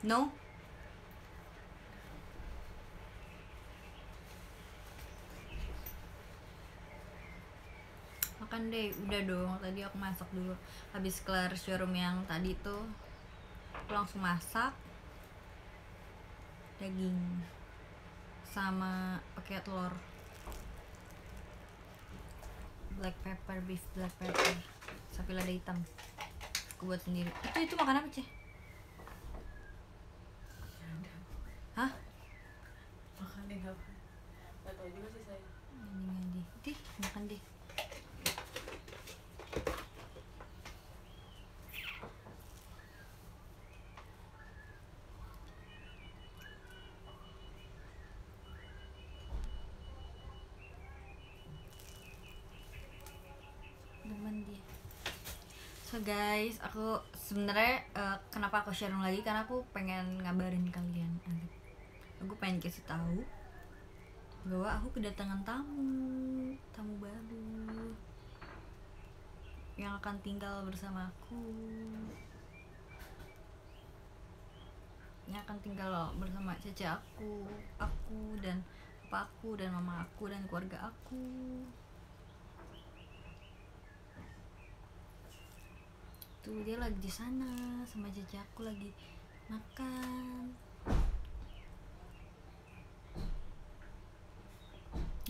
No? Makan deh, udah dong. Tadi aku masak dulu. Habis kelar showroom yang tadi tuh, aku langsung masak daging sama pakai telur. Black pepper, beef black pepper, sapi lada hitam. Aku buat sendiri. Itu itu makan apa ceh? Hah? makan deh apa nggak tahu juga sih saya Ini deh. Dih, makan deh. Demen dia. So guys, aku sebenarnya eh, kenapa aku sharing lagi karena aku pengen ngabarin kalian. Aku pengen kasih tahu bahwa aku kedatangan tamu tamu baru yang akan tinggal bersama aku. Yang akan tinggal bersama cece aku aku dan papaku dan mama aku dan keluarga aku. Tuh dia lagi di sana sama cece aku lagi makan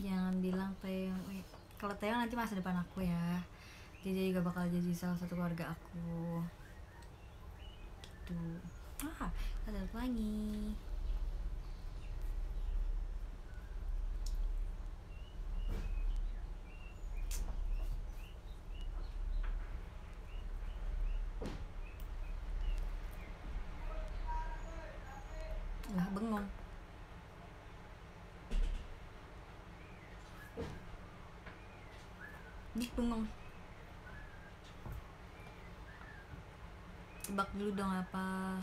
jangan bilang Teyong eh, kalau Teyong nanti masa depan aku ya. Dia juga bakal jadi salah satu keluarga aku. Gitu. Ah ada lagi lah bengong Ih, bengong. Tebak dulu dong apa.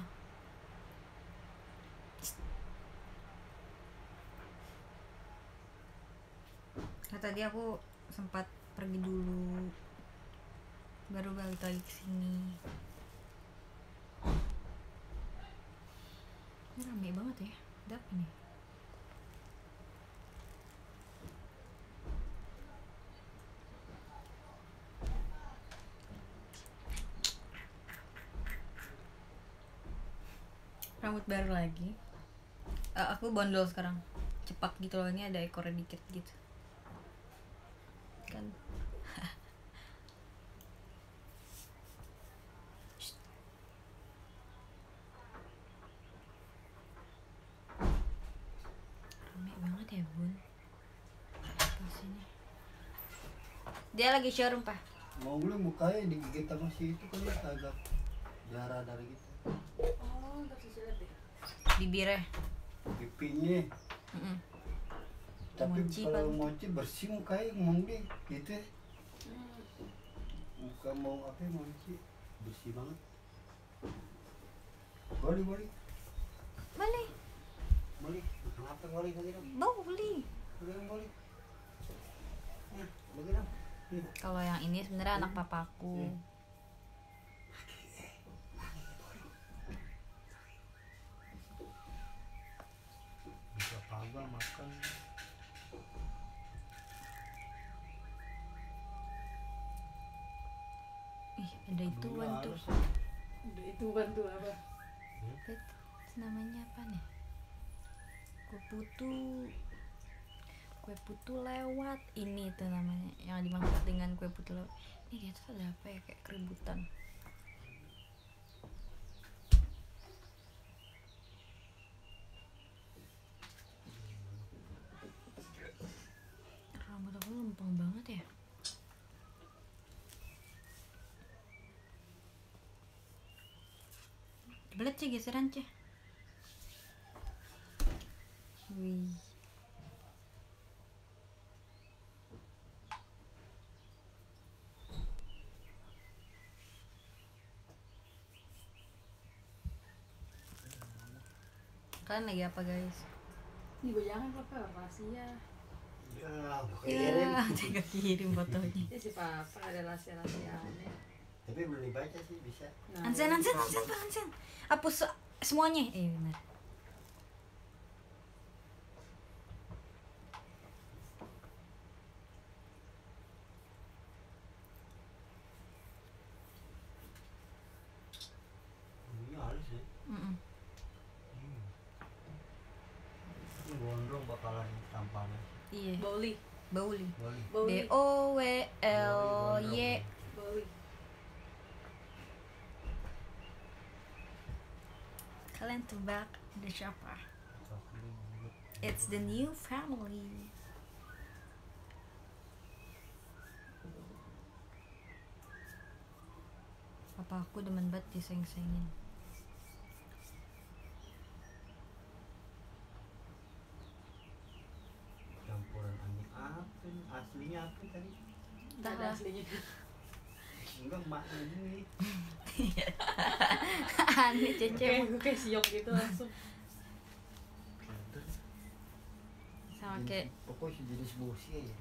Nah, tadi aku sempat pergi dulu. Baru balik lagi ke sini. Ini rame banget ya. Ada apa? Rambut baru lagi. Eh, aku bondol sekarang. Cepak gitu loh ini ada ekornya dikit gitu. Kan. Rame banget ya bun. Pas ini. dia lagi showroom pak. Mau beli mukanya digigit sama si itu kan agak darah dari gitu oh nggak bisa lihat deh bibirnya. Pipinya. Mm-mm. tapi Mochi kalau paling. mochi bersih mukanya mau beli gitu ya. Muka mau apa ya, mochi? Bersih banget. Boleh boleh. Balik boleh. Kenapa boleh lagi dong boleh. Boleh. Kalau yang ini sebenarnya anak papaku. Hmm. Pagah makan Ih, ada tuh. harus. udah itu bantu apa Bet, namanya apa nih? Kue putu. Kue putu lewat ini tuh namanya yang dimaksud dengan kue putu lewat. Ini dia tuh ada apa ya kayak keributan. Rambut aku lempeng banget ya. Sih geseran ceh. Wih. Kalian lagi apa guys? ini gue jangan apa rahasia ya Ya, tiga kirim fotonya. ya si papa ada rahasia rahasia aneh tapi belum dibaca sih bisa nah, Ansen, Ansen, Ansen, Pak, Ansen. Hapus semuanya eh benar ya. Hmm. Ini gondrong bakalan tampangnya. iya Bowli. Bowli Boleh. B. O W L Y Bowli. Kalian tebak ada siapa it's the new family papa aku demen banget diseng-sengin Campuran anjing apa? Aslinya apa tadi? Nggak ada aslinya. Enggak maknya ini. aneh Kayak cece gue kayak siok gitu langsung. sama kayak Pokoknya jenis busi ya.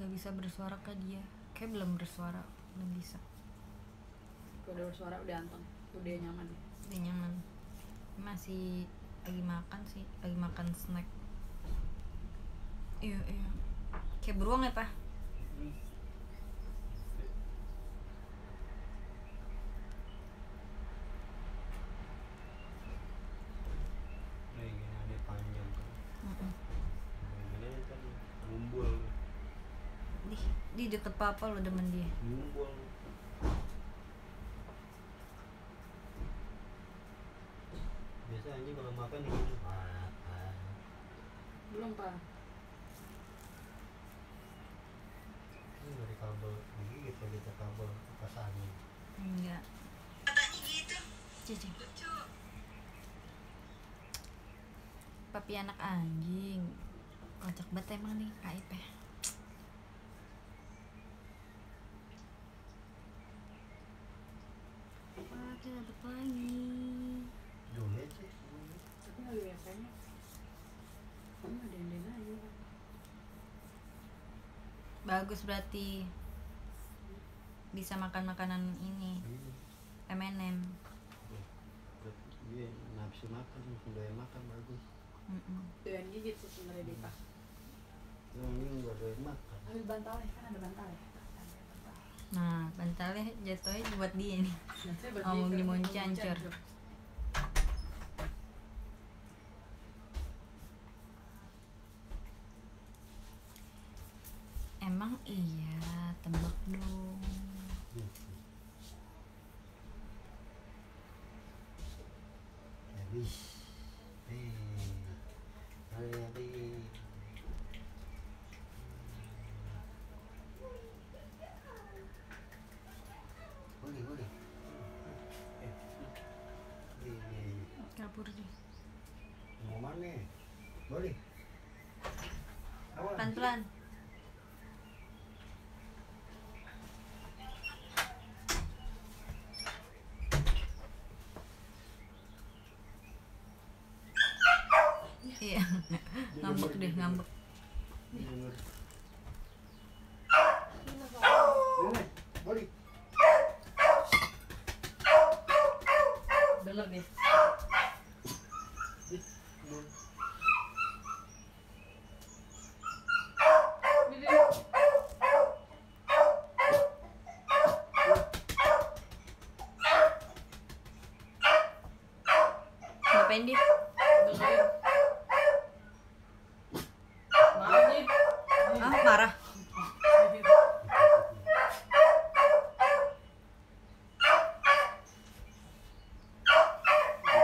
gak bisa bersuara ke dia kayak belum bersuara belum bisa Kalau udah bersuara udah anteng. Udah nyaman. udah nyaman masih lagi makan sih lagi makan snack. Iya iya. Kayak beruang ya pak? Nah, ini ada panjang kan. Kan di di deket papa lo demen dia. Ngumpul. Anjing kalau makan gitu. Ah. Belum pak. Ini dari kabel begini kalau kita kabel kipas angin. enggak Cici. papi anak anjing kocak banget emang nih Aip ya Pakai dapat lagi Julid sih. Tapi lagi biasanya. Kamu ada yang aja. bagus berarti bisa makan makanan ini. M&M Dia nafsu makan, sudah makan bagus. Doyan gigit sih sebenarnya dia pak. Yang ini nggak doyan makan. Ambil bantalnya kan ada bantalnya. nah bantalnya jatuhnya buat dia nih Saya buat Oh, dia, mau buat dicancur. dicancur. emang iya tebak dong Habis. Eh, hari hari. Boleh, boleh. Eh, eh, kabur dia mau mana? Boleh. Pelan pelan iya. Ngambek deh ngambek. Dia denger. Boleh, boleh. Denger deh. Ih, boleh. ngapain dia Dengerin. Marah nih. ah marah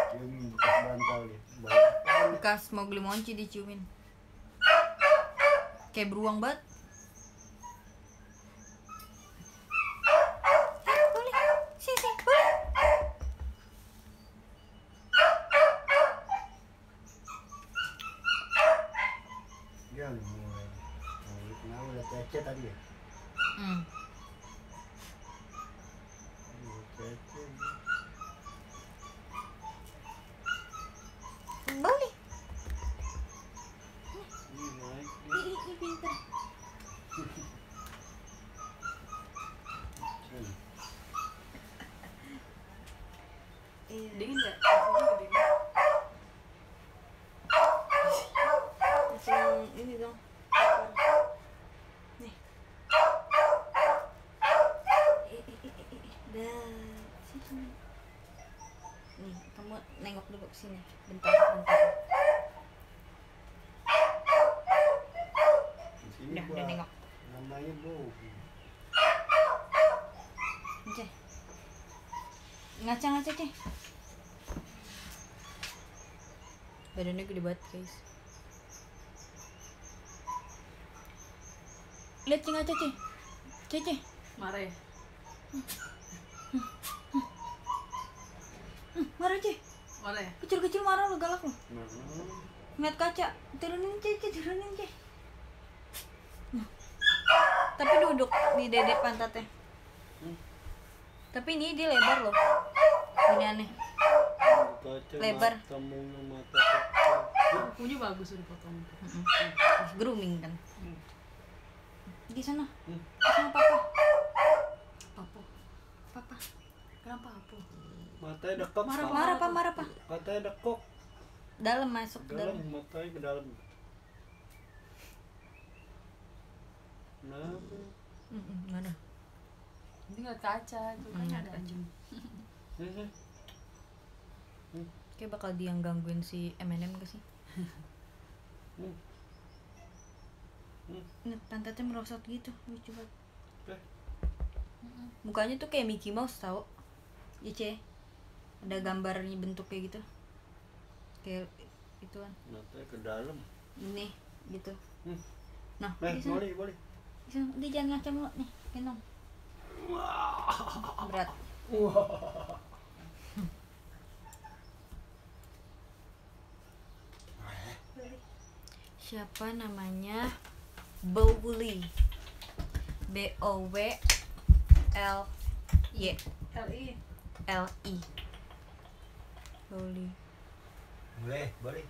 Ciumin bekas bantal ya. Bekas mau beli monci diciumin. Kayak beruang banget Thank you. Gede banget, guys. Lihat Ceh ngaca, Ceh. Ceh, Ceh. Marah ya? Hmm, marah, Ceh. Marah ya? Kecil-kecil marah lo, galak lo. Nah, Ngeliat kaca. Turunin, Ceh, Ceh, turunin. Hmm. Tapi duduk di dedek pantatnya. Hmm. Tapi ini dia lebar loh. Ini aneh. Lebar. mata Kukunya bagus udah potong. Grooming kan. Hmm. Di sana. Hmm. Di sana papa. Apa? Papa. Kenapa apa? Matanya dekok. Marah. Marah pak, marah pak. Matanya dekok. Dalam masuk ke Dalam dalam. matanya ke dalam. Nah, nggak ada. Ini nggak kaca, itu kan Hmm, ada anjing. hmm, Kayak bakal dia yang gangguin si M&M gak sih? Hmm. Hmm. Ini pantatnya merosot gitu, lucu banget. Eh, Mukanya tuh kayak Mickey Mouse tau? Ceh. Ada gambarnya bentuk kayak gitu. Kayak itu kan. matanya ke dalam. Ini gitu. Hmm. Nah, Eh, boleh, boleh. Dia jangan ngaca mulu nih, gendong. Berat. Siapa namanya? Bowli. B O W L Y LI. L I. Bowli. Boleh, boleh.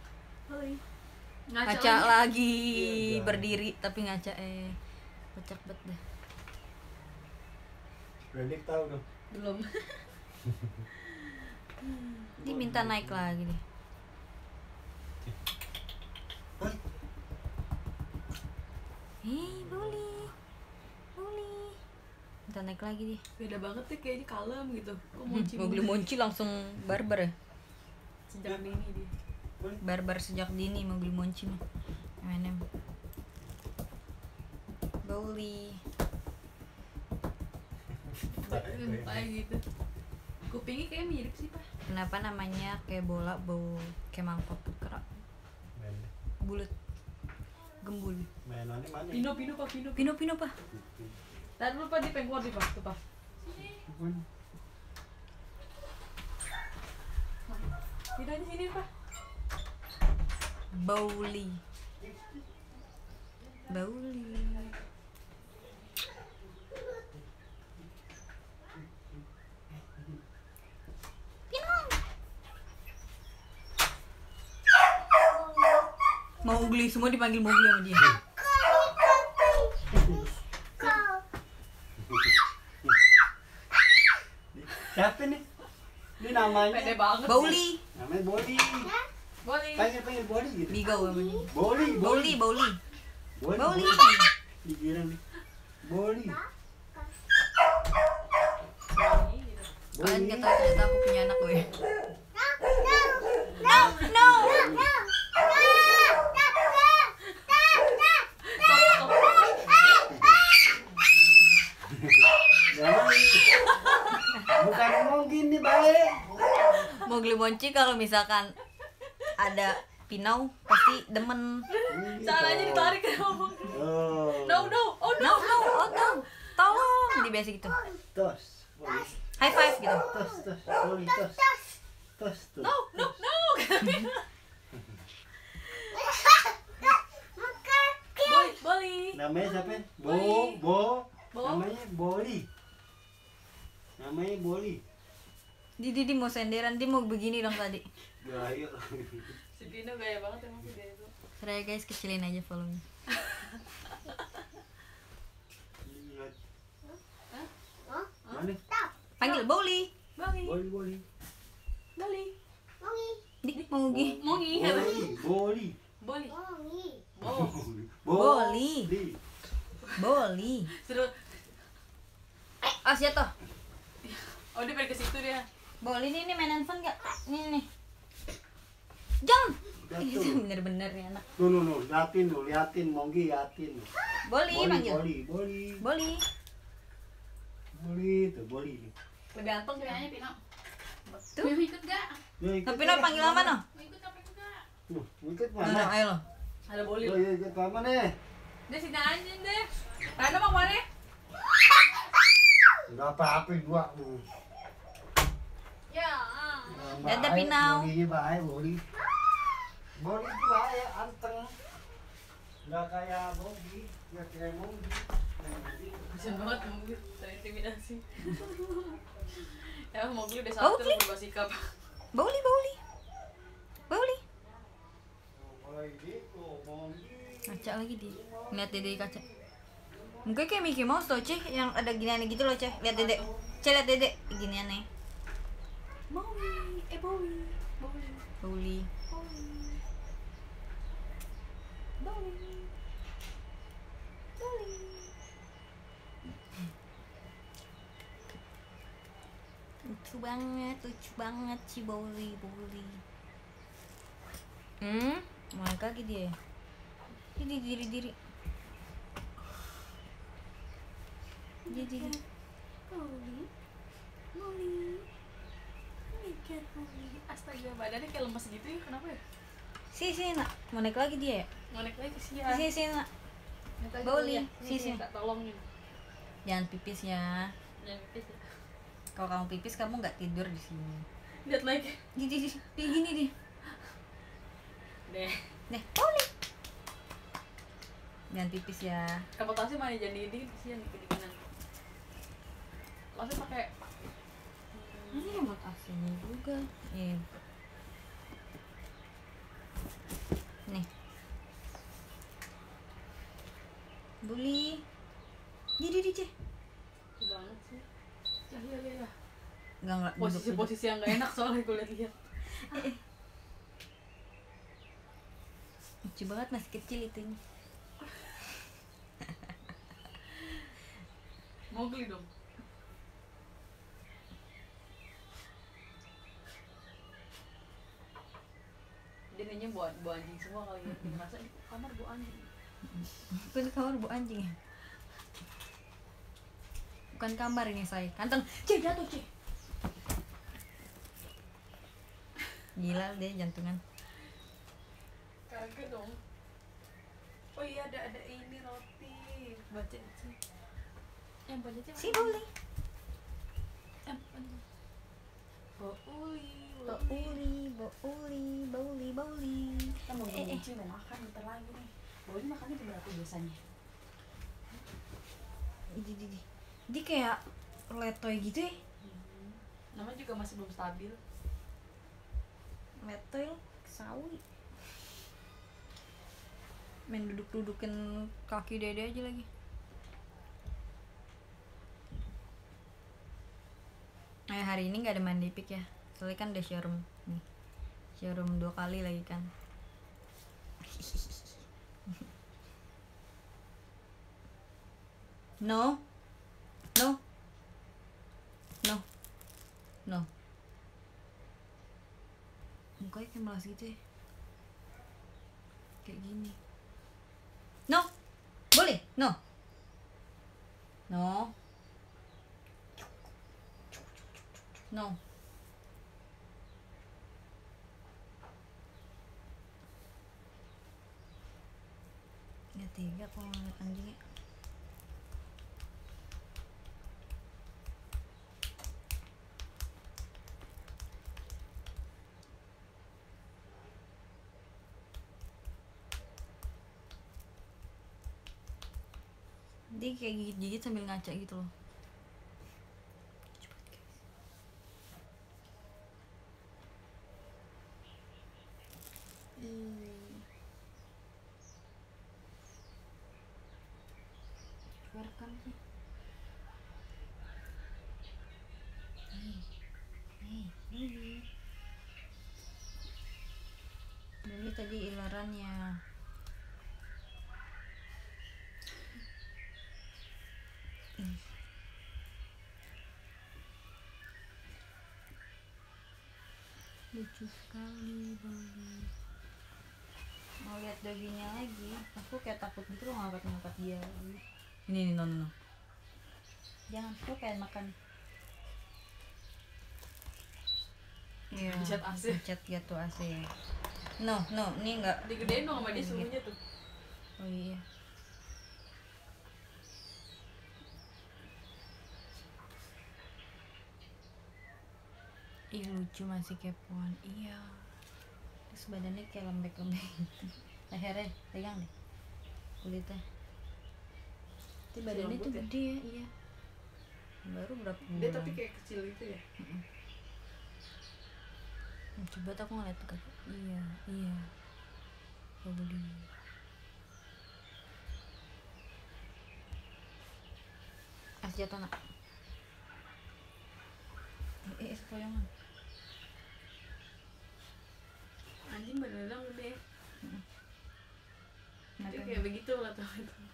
Hai. Ngaca lagi Iya, berdiri tapi ngaca eh kocak banget dah. Rendik tahu dong. Belum. Dia minta naik lagi deh. Boleh. Hei. Bowli. Minta naik lagi deh. Beda banget deh kayaknya kalem gitu. Kok monci Mobil monci langsung barbar ya. sejak dini dia. Barbar sejak dini mobil monci mah. M&M. Bowli. Kayak gitu. Kupingnya kayak mirip sih, Pak. Kenapa namanya kayak bola bau kayak mangkok kerak bulat gembul. mainannya mana? Pino, Pino, Pak, Pino. Pino Pino pak. Tahan dulu, Pak, di pengen keluar di Pak. Tuh, Pak. Pino di sini, Pak. Bowli. Bowli. Mowgli semua dipanggil Mowgli sama dia. Siapa nih? Ini namanya. Pede banget. Bowli. Namanya Boli. Boleh. Panggil panggil Boli gitu. Dia. Boli, Bowli, Bowli. Boli. Bowli. Dikira nih. Boli. Kalian tahu ternyata aku punya anak gue. No, no. Jangan. Bukan ngomong gini baik. Mowgli Monci kalau misalkan ada Pinau pasti demen. Caranya ditarik ke ngomong. Oh. No, no, oh no. No, no, oh no. Tolong. Jadi biasa gitu. Tos. Boli. High five gitu. Tos, tos. Boli, tos. Tos, tos. No, no, no. Boleh, boleh. Namanya siapa? Bo, Boli. Bo. Bo. Namanya Boli. Namanya Boli. Di Didi mau senderan, dia mau begini dong tadi. Gaya. Si Pino gaya banget emang dia itu. Seraya guys, kecilin aja volume. Lihat. Mana? Panggil Bowli. Bali, Boli, Boli. Bali. Di mau gi. Mongi. Boli. Boli. Boli. Oh, Boli. Boli. Bowli. seru. Ah, siapa tuh? Oh, dia pengen ke situ dia. Bowli ini, ini main handphone gak? Ini nih. Itu tuh. bener-bener ya anak Nuh, nuh, nuh, liatin tuh, liatin, Monggi, liatin. Boli panggil boli, boli, Boli boli, tuh, boli. Udah ganteng Kayaknya Pino. Tuh. Mau ikut gak? Ikut Tapi ya. no panggil apa no? Mau ikut apa enggak? Nuh, ikut Mana ayo lo Ada boli. Yo, yo, ikut mana nih? Udah sini aja deh. Rana mau mana? Udah apa-apa dua. Hmm. Ya. Yang Dadah, baik, Pinau. Bolinya baik, boli. Boli itu baik, anteng. Nggak kayak Monggi, nggak kayak Monggi. Bisa banget mobil terintimidasi. ya mobil udah satu berubah sikap. Boli Boli Boli Kalau gitu, Monggi. Ngaca lagi di Lihat dede kaca Mungkin kayak Mickey Mouse tuh ceh Yang ada ginian gitu loh ceh Lihat dede Ceh lihat dede Ginian nih Bowie, eh Bowie, Bowie, Boli Bowie, Bowie, Bowie. Lucu banget Lucu banget si Boli Boli Hmm? Mulai lagi dia? Diri diri. Diri Diri diri. Bowie, Bowie. Mikir. Astaga, badannya kayak lemes gitu ya, kenapa ya? Si si nak Mau naik lagi dia ya Mau naik lagi sih ya. Si si nak dulu ya. Ini sini. minta tolongin. Jangan pipis ya Jangan pipis ya. Kalau kamu pipis kamu nggak tidur di sini Lihat lagi. Di di di di gini deh Deh. Deh Boli Jangan pipis ya Kamu tasnya mana jadi dingin sih yang kedinginan. Langsung pakai Ini remote AC-nya juga. Nih. Nih. Buli. Di di banget sih. Ya ya ya. ya. Enggak enggak duduk, duduk. Posisi-posisi yang gak enak soalnya gue lihat-lihat. Lucu banget masih kecil itu. Mowgli dong. Dia buat anjing semua kali ya. Ngerasa di kamar buat anjing. Bukan di kamar bu anjing ya. Bukan kamar ini saya. Kantong. Ceh jatuh Ceh. Gila deh jantungan. Kagak dong. Oh iya ada ada ini roti. Baca sih. Yang baca sih. Si Buli. Yang? Bouli. Bauli, bauli, bauli, bauli. Kita mau Eh, eh. mau makan bentar lagi nih. Bouli makannya jam berapa biasanya? Di, di, di. Dia kayak letoy gitu ya. Namanya juga masih belum stabil. Letoy sawi. Main duduk-dudukin kaki dede aja lagi. Eh hari ini nggak ada mandi pik ya. Soalnya kan ada showroom nih. Showroom dua kali lagi kan. No. No. No. No. Mukanya kayak malas gitu ya. Kayak gini. No. Boleh? No. No. No. Tiga kok ngeliat anjingnya. Dia kayak gigit-gigit sambil ngaca gitu loh. Nih, nih. Lili tadi ilarannya. Lucu sekali, Bali. mau lihat dagingnya lagi aku kayak takut gitu loh ngangkat ngangkat dia ini nih no no no jangan kayak makan Iya. Pencet AC. Pencet gitu AC. No, no, ini enggak. digedein dong sama dia suhunya tuh Oh iya. Ih lucu masih kepoan. Iya. Terus badannya kayak lembek-lembek gitu. Lehernya pegang deh. Kulitnya. Tapi badannya tuh ya? gede ya, iya. Baru berapa bulan? dia tapi kayak kecil gitu ya Hmm, Coba tuh aku ngeliat ke Iya, iya. Coba beli. Es jatuh nak. Eh, eh, sepoyongan. anjing badannya gede Kenapa? dia kayak begitu lah tuh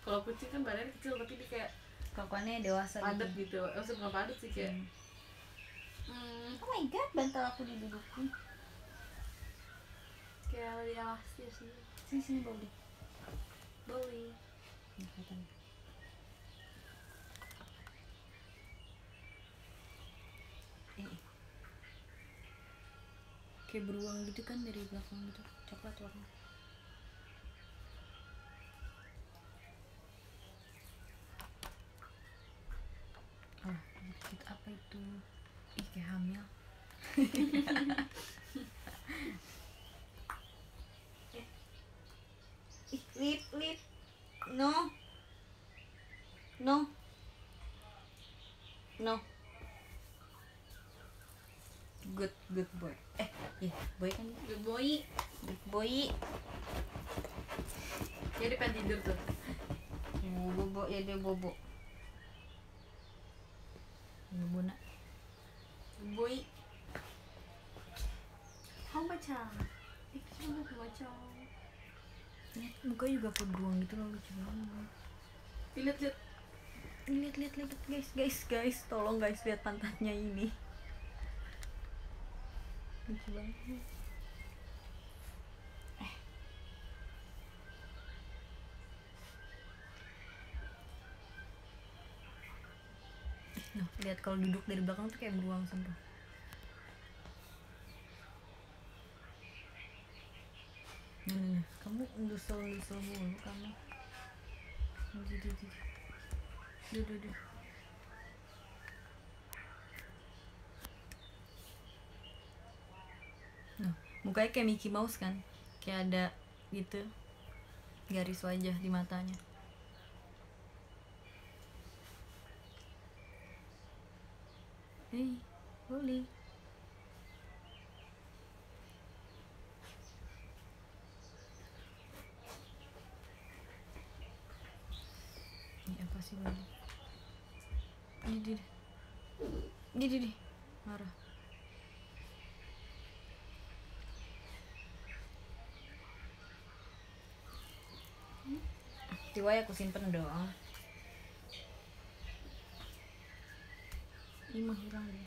kalau kucing kan badannya kecil tapi dia kayak Kelakuannya dewasa padat gitu. gitu eh maksudnya bukan padat sih kayak Hmm. Oh my god, bantal aku didudukin. kayak lebih elastis sih Sini sini. Bowie Nih, kelihatan. Eh, eh. Kayak beruang gitu kan dari belakang gitu, coklat warna. Oh, dikit apa itu? Ih, kayak hamil. Lip, lip. No. No. No. Good, good boy. Eh, iya, boy kan good boy Good boy. jadi pengen tidur tuh Mau bobo ya dia bobo. Good boy Hong macam itu macam Lihat muka juga kayak beruang gitu loh lucu banget. lihat lihat Lihat lihat lihat guys guys guys tolong guys lihat pantatnya ini. Lucu banget. Lihat kalau duduk dari belakang tuh kayak beruang sumpah. Nah. kamu ndusel-ndusel mulu kamu. Duh, duh. Nah, mukanya kayak Mickey Mouse kan? Kayak ada gitu garis wajah di matanya. Hei, boleh. Ini apa sih boleh? Ini dia. Ini dia. Marah. Tiwai aku simpen dong. Ini hilang dia.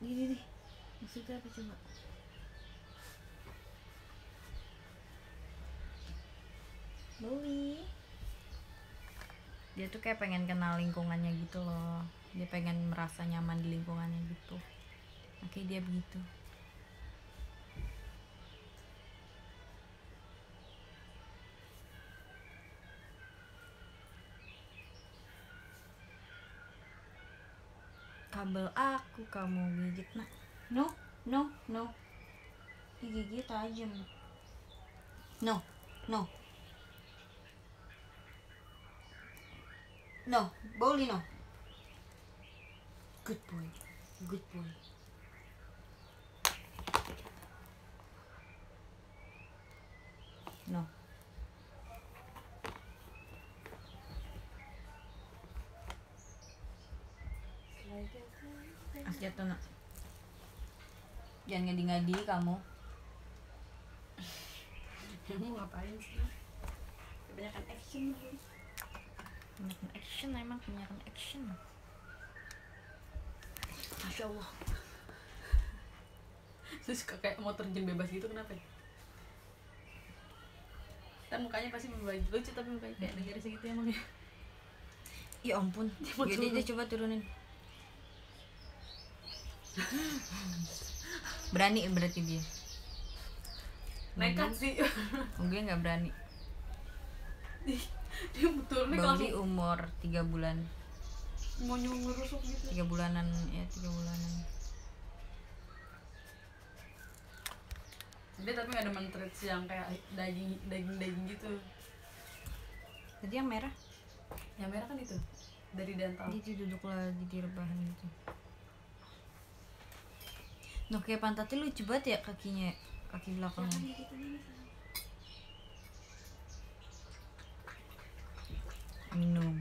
Di, di, di. Maksudnya apa coba? Bowie. Dia tuh kayak pengen kenal lingkungannya gitu loh. Dia pengen merasa nyaman di lingkungannya gitu. Oke, dia begitu. Kabel aku kamu gigit nak. No no no. Gigit tajam no no. No boleh no. Good boy good boy. No As jatuh nak. Jangan ngadi-ngadi kamu. Kamu ngapain sih? Kebanyakan action lu. kebanyakan action emang kebanyakan action. Masya Allah. Terus kok kayak mau terjun bebas gitu kenapa ya? Kan mukanya pasti membaik lucu tapi mukanya kayak ada garis gitu emang ya? Ya ampun. Mau Yaudah turun. dia coba turunin berani berarti dia. Nekat sih. Mungkin nggak berani. Dia turun nih langsung. umur tiga bulan. Mau nyurusuk gitu. Tiga bulanan ya tiga bulanan. Dia tapi gak ada mentreats yang kayak daging daging daging gitu. Jadi yang merah? Yang merah kan itu Dari dental. Dia duduk lagi di rebahan gitu Noh kayak pantatnya lucu banget ya kakinya kaki belakangnya minum.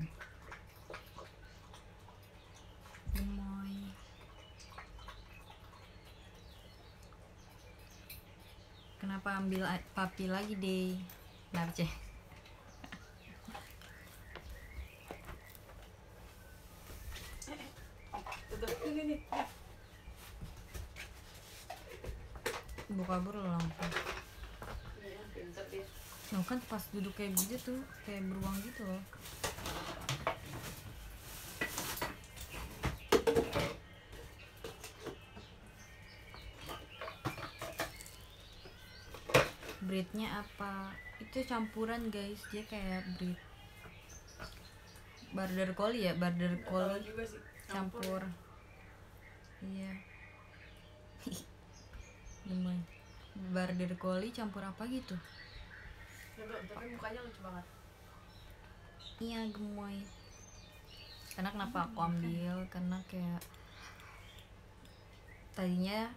Gemoy. Kenapa ambil papi lagi deh Narce Tutup ini nih ibu kabur pinter dia Nah kan pas duduk kayak gitu tuh kayak beruang gitu loh. Breednya apa? Itu campuran guys. Dia kayak breed. Border collie ya? Border collie sih. Campur. Iya gemoy border collie campur apa gitu? Tapi mukanya lucu banget. Iya gemoy. Karena kenapa aku ambil? Karena kayak tadinya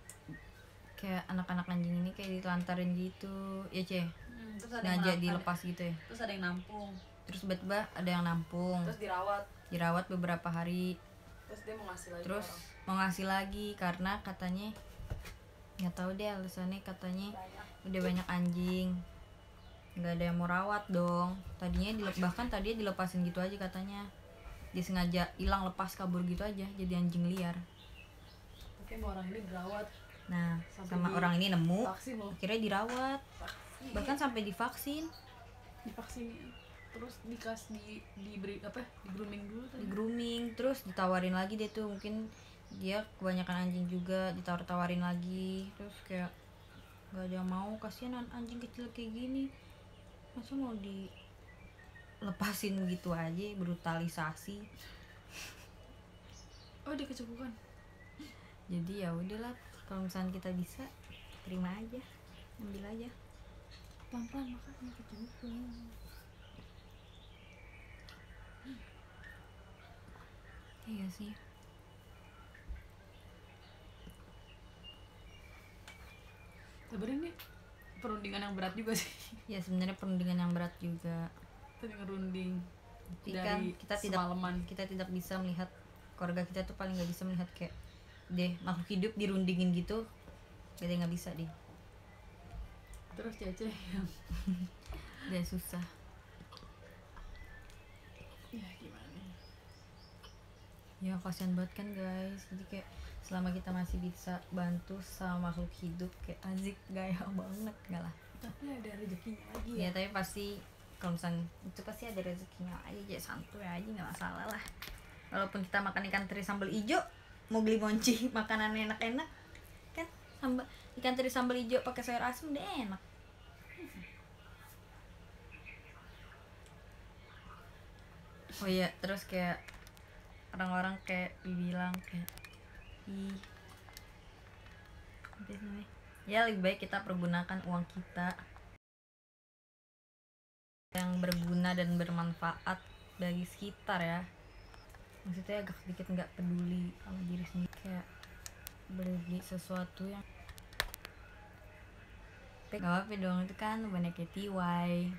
kayak anak-anak anjing ini kayak ditelantarin gitu. Ya ceh? Hmm, terus ada sengaja dilepas gitu ya? terus ada yang nampung. Terus tiba-tiba ada yang nampung. Terus dirawat. Dirawat beberapa hari. Terus dia mau ngasih lagi terus orang. mau ngasih lagi karena katanya nggak tahu deh alasannya katanya udah banyak anjing. Nggak ada yang mau rawat dong. Tadinya dilep bahkan tadinya dilepasin gitu aja katanya. Dia sengaja hilang lepas kabur gitu aja jadi anjing liar. Oke, mau orang ini dirawat. Nah Sampai sama di- orang ini nemu vaksin loh. akhirnya dirawat. Vaksin. Bahkan sampai divaksin. Divaksin. Terus dikasih di diberi apa di grooming dulu di grooming terus ditawarin lagi dia tuh mungkin dia kebanyakan anjing juga ditawar-tawarin lagi. Terus kayak nggak ada yang mau. Kasihan an- anjing kecil kayak gini. Masa mau dilepasin gitu aja brutalisasi? Oh dia kecebukan jadi ya udahlah kalau misalnya kita bisa terima aja. Ambil aja. Pelan pelan makanya kecebukan. Iya sih sebenarnya perundingan yang berat juga sih. Ya sebenarnya perundingan yang berat juga. Tadi ngerunding Tapi dari kan kita tidak semalaman. kita tidak bisa melihat keluarga kita tuh paling nggak bisa melihat kayak deh makhluk hidup dirundingin gitu. Kita nggak bisa deh. Terus cece yang udah susah. Ya gimana ya kasihan banget kan guys. Jadi kayak selama kita masih bisa bantu sama makhluk hidup kayak azik gaya banget enggak lah. Tapi ada rezekinya lagi ya. Tapi pasti kalau misalnya itu pasti ada rezekinya aja jadi santuy aja nggak masalah lah. Walaupun kita makan ikan teri sambal ijo mau beli monci makanan enak-enak kan? Sambal ikan teri sambal ijo pakai sayur asem udah enak. Oh iya terus kayak orang-orang kayak bilang kayak ya lebih baik kita pergunakan uang kita. Yang berguna dan bermanfaat bagi sekitar ya. Maksudnya agak sedikit nggak peduli sama diri sendiri. Kayak beli sesuatu yang gak apa dong itu kan banyak TY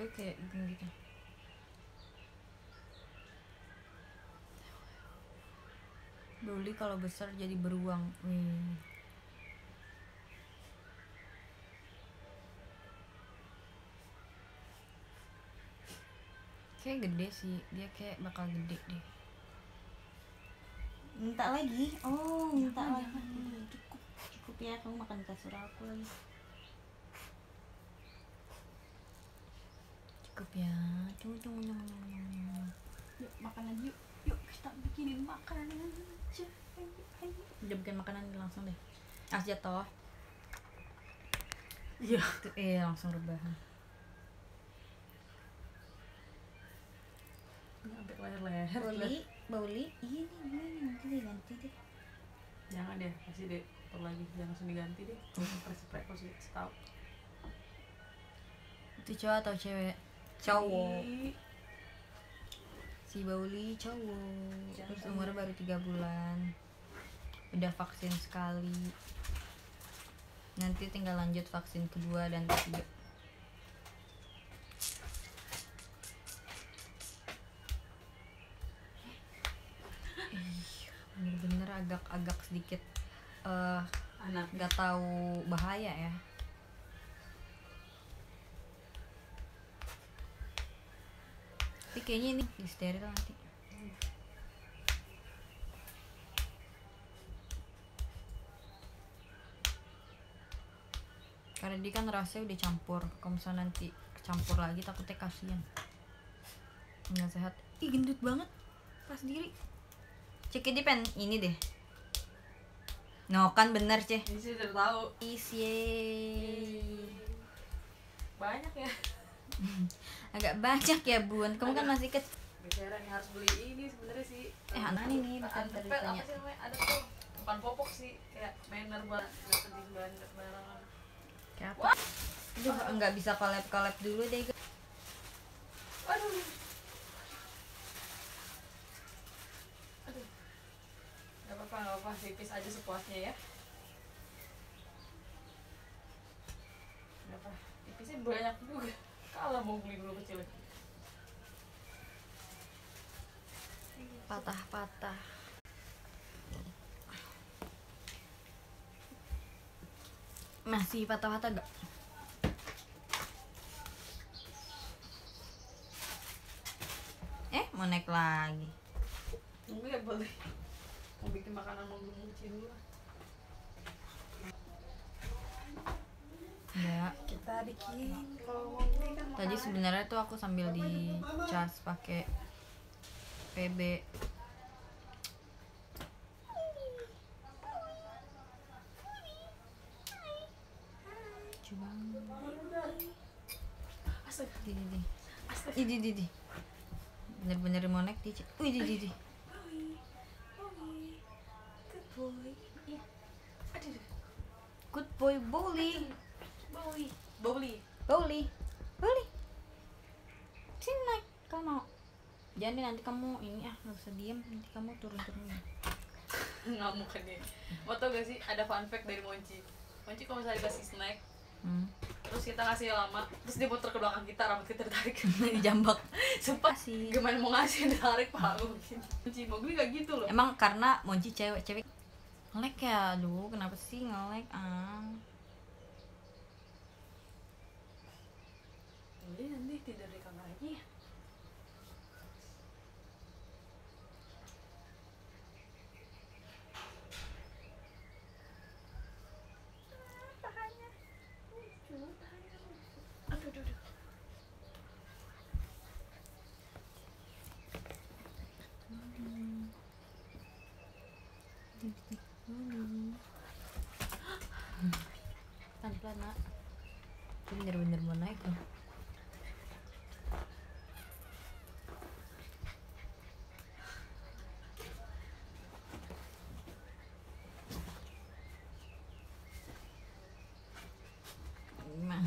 dia kayak gini gitu. Boli kalau besar jadi beruang. Wih. kayak gede sih dia kayak bakal gede deh. Minta lagi? Oh minta lagi. cukup. Cukup ya kamu makan kasur aku lagi cukup ya tunggu tunggu tunggu tunggu. Yuk makan lagi yuk. Yuk kita bikinin makanan aja. Ayo, ayo. udah bikin makanan langsung deh as jatuh Iya. Tuh, eh langsung rebahan Sampai leher-leher. Boli Boli ini gimana nanti diganti deh Jangan deh, kasih deh. Tur lagi, jangan langsung diganti deh. Spray-spray kok sih tahu. itu cowok atau cewek cowok. Si Bauli cowok. Jangan. terus umurnya baru tiga bulan. Udah vaksin sekali. Nanti tinggal lanjut vaksin kedua dan ketiga. Bener-bener agak-agak sedikit eh Anak. nggak tahu bahaya ya tapi kayaknya ini steril nanti. Karena dia kan rasanya udah campur. Kalau misalnya nanti campur lagi takutnya kasihan. Nggak sehat. Ih gendut banget. Pas diri. Cek di pen ini deh. No kan bener ceh Ini sih udah tahu. is yeay Banyak ya. Agak banyak ya bun kamu kan masih kecil Beseran yang harus beli ini sebenarnya sih. Eh, anak ini bukan Ada tadi pet, tanya. apa sih namanya? Ada tuh bukan popok sih, kayak manner buat nggak penting banget barangan. kayak apa Aduh, nggak bisa collab collab dulu deh guys. Aduh. Aduh. Gak apa-apa, gak apa-apa. Tipis aja sepuasnya ya. Gak apa. Tipisnya banyak juga. Kalah mau beli dulu kecil. patah-patah masih patah-patah gak? Eh, mau naik lagi. Ya boleh. Mau bikin makanan mau gemuci dulu lah. Enggak. Kita bikin kalau mau beli kan Tadi sebenarnya tuh aku sambil dicas pakai PB. Astaga. Di di di. Astaga. Di di di. Bener-bener mau naik di. Wih, di di di. Good boy. Iya. Bowie. Bowie. Bowling. Bowling. Sini naik kamu mau. Jangan deh, nanti kamu ini ah nggak usah diem nanti kamu turun-turun. ngamuk kan dia mau tau gak sih ada fun fact dari Monci Monci kalau misalnya dikasih snack Hmm. terus kita ngasih lama terus dia muter ke belakang kita rambut kita tertarik Dijambak. sumpah Kasih. gimana mau ngasih tarik palu gitu Monci Mowgli gak gitu loh Emang karena Monci cewek cewek ngelek ya, aduh kenapa sih ngelek ah? Jadi nanti tidur di kamar aja ya. Pelan-pelan nak. Bener-bener mau naik loh.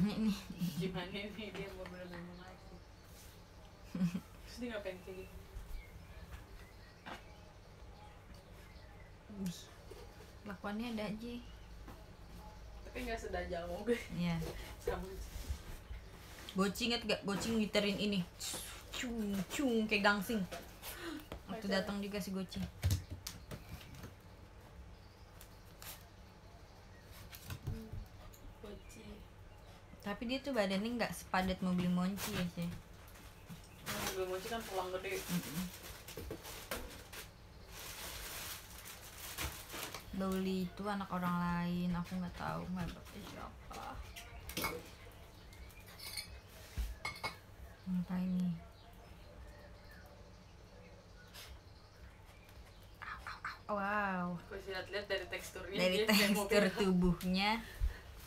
Gimana nih? gimana nih dia mau bener-bener naik sih terus dia ngapain kayak gitu Lakuannya ada aja. tapi nggak sedajal mau gue Iya. sama Goci inget gak? Goci ngiterin ini Cung, cung, kayak gangsing Waktu datang juga si Goci Tapi dia tuh badannya nggak sepadat mobil Monci ya sih Mobil mochi kan pulang gede. Bauli itu anak orang lain, aku nggak tahu nggak bapaknya siapa. Apa ini? Wow, Gue sih lihat dari teksturnya dari tekstur tubuhnya.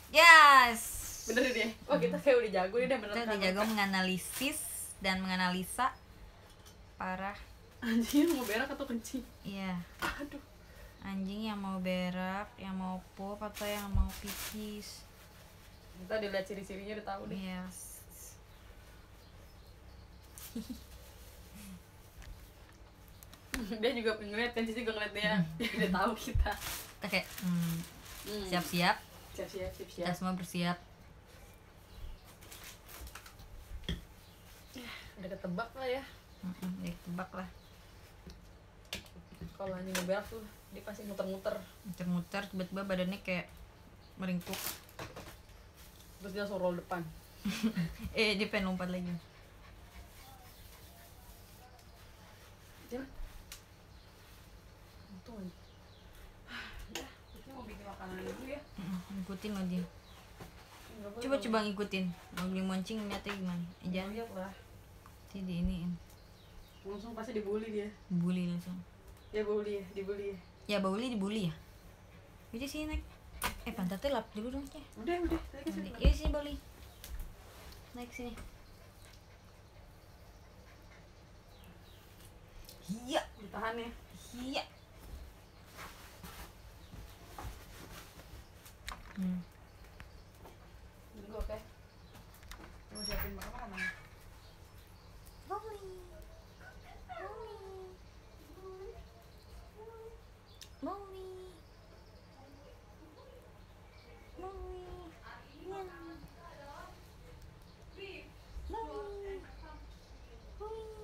Yes. Bener deh. Wah kita kayak udah jago nih udah bener Kita udah jago menganalisis dan menganalisa parah. Anjing mau berak atau kencing? Iya. Aduh. Anjing yang mau berak, yang mau pup atau yang mau pipis. Kita dilihat ciri-cirinya udah tahu deh. Yes. dia juga ngeliat kan Cici juga ngeliat dia. Dia udah tahu kita. Kita kayak hmm, Hmm. siap-siap, Siap siap siap kita semua bersiap. Udah ketebak lah ya. Mm-mm, ya tebak lah. Kalau anjing mau berak tuh dia pasti muter-muter. Muter-muter tiba-tiba badannya kayak meringkuk. Terus dia langsung roll depan. Eh dia pengen lompat lagi. Jangan. Untung aja. Ya, kita mau bikin makanan dulu ya. Ngikutin loh dia. Nggak boleh Coba dong. coba ngikutin. Mau beli moncing niatnya gimana? Jangan lihat lah. Sih di iniin. Langsung pasti dibully dia. Bully langsung. Ya bully ya, dibully ya. Ya Bauli dibully ya? Udah sini naik. Eh pantatnya lap dulu dong ya. Udah, udah. Nanti. sudah. Yuk sini Bauli. Naik sini. Iya, Ditahan ya. iya. Hmm. Tunggu oke. Mau siapin makan makanan. Bauli. Bauli. Bauli. Bauli. Bauli.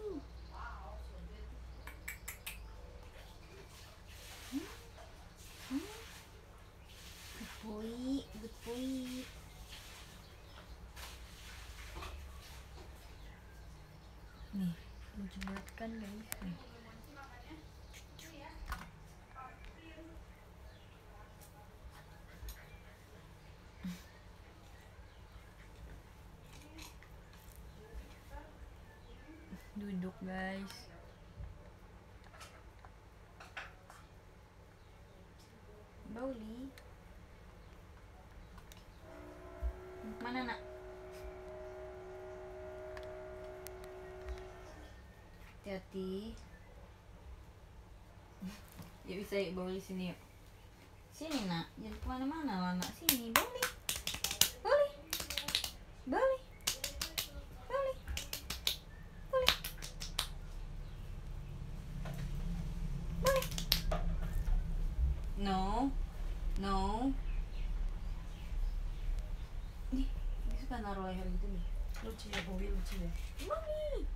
Good boy, good boy. Nih, lucu banget kan guys. Nih. Duduk guys. Bauli. Mana nak? Hati-hati. Ya bisa yuk Bauli sini yuk. Sini nak, jangan ke mana-mana lah nak. Sini, Bauli. Bauli. Bauli. Bauli. Bauli. Bauli. No. No. Nih, dia suka naruh leher gitu nih. Lucu ya, Bobby lucu ya. Bauli.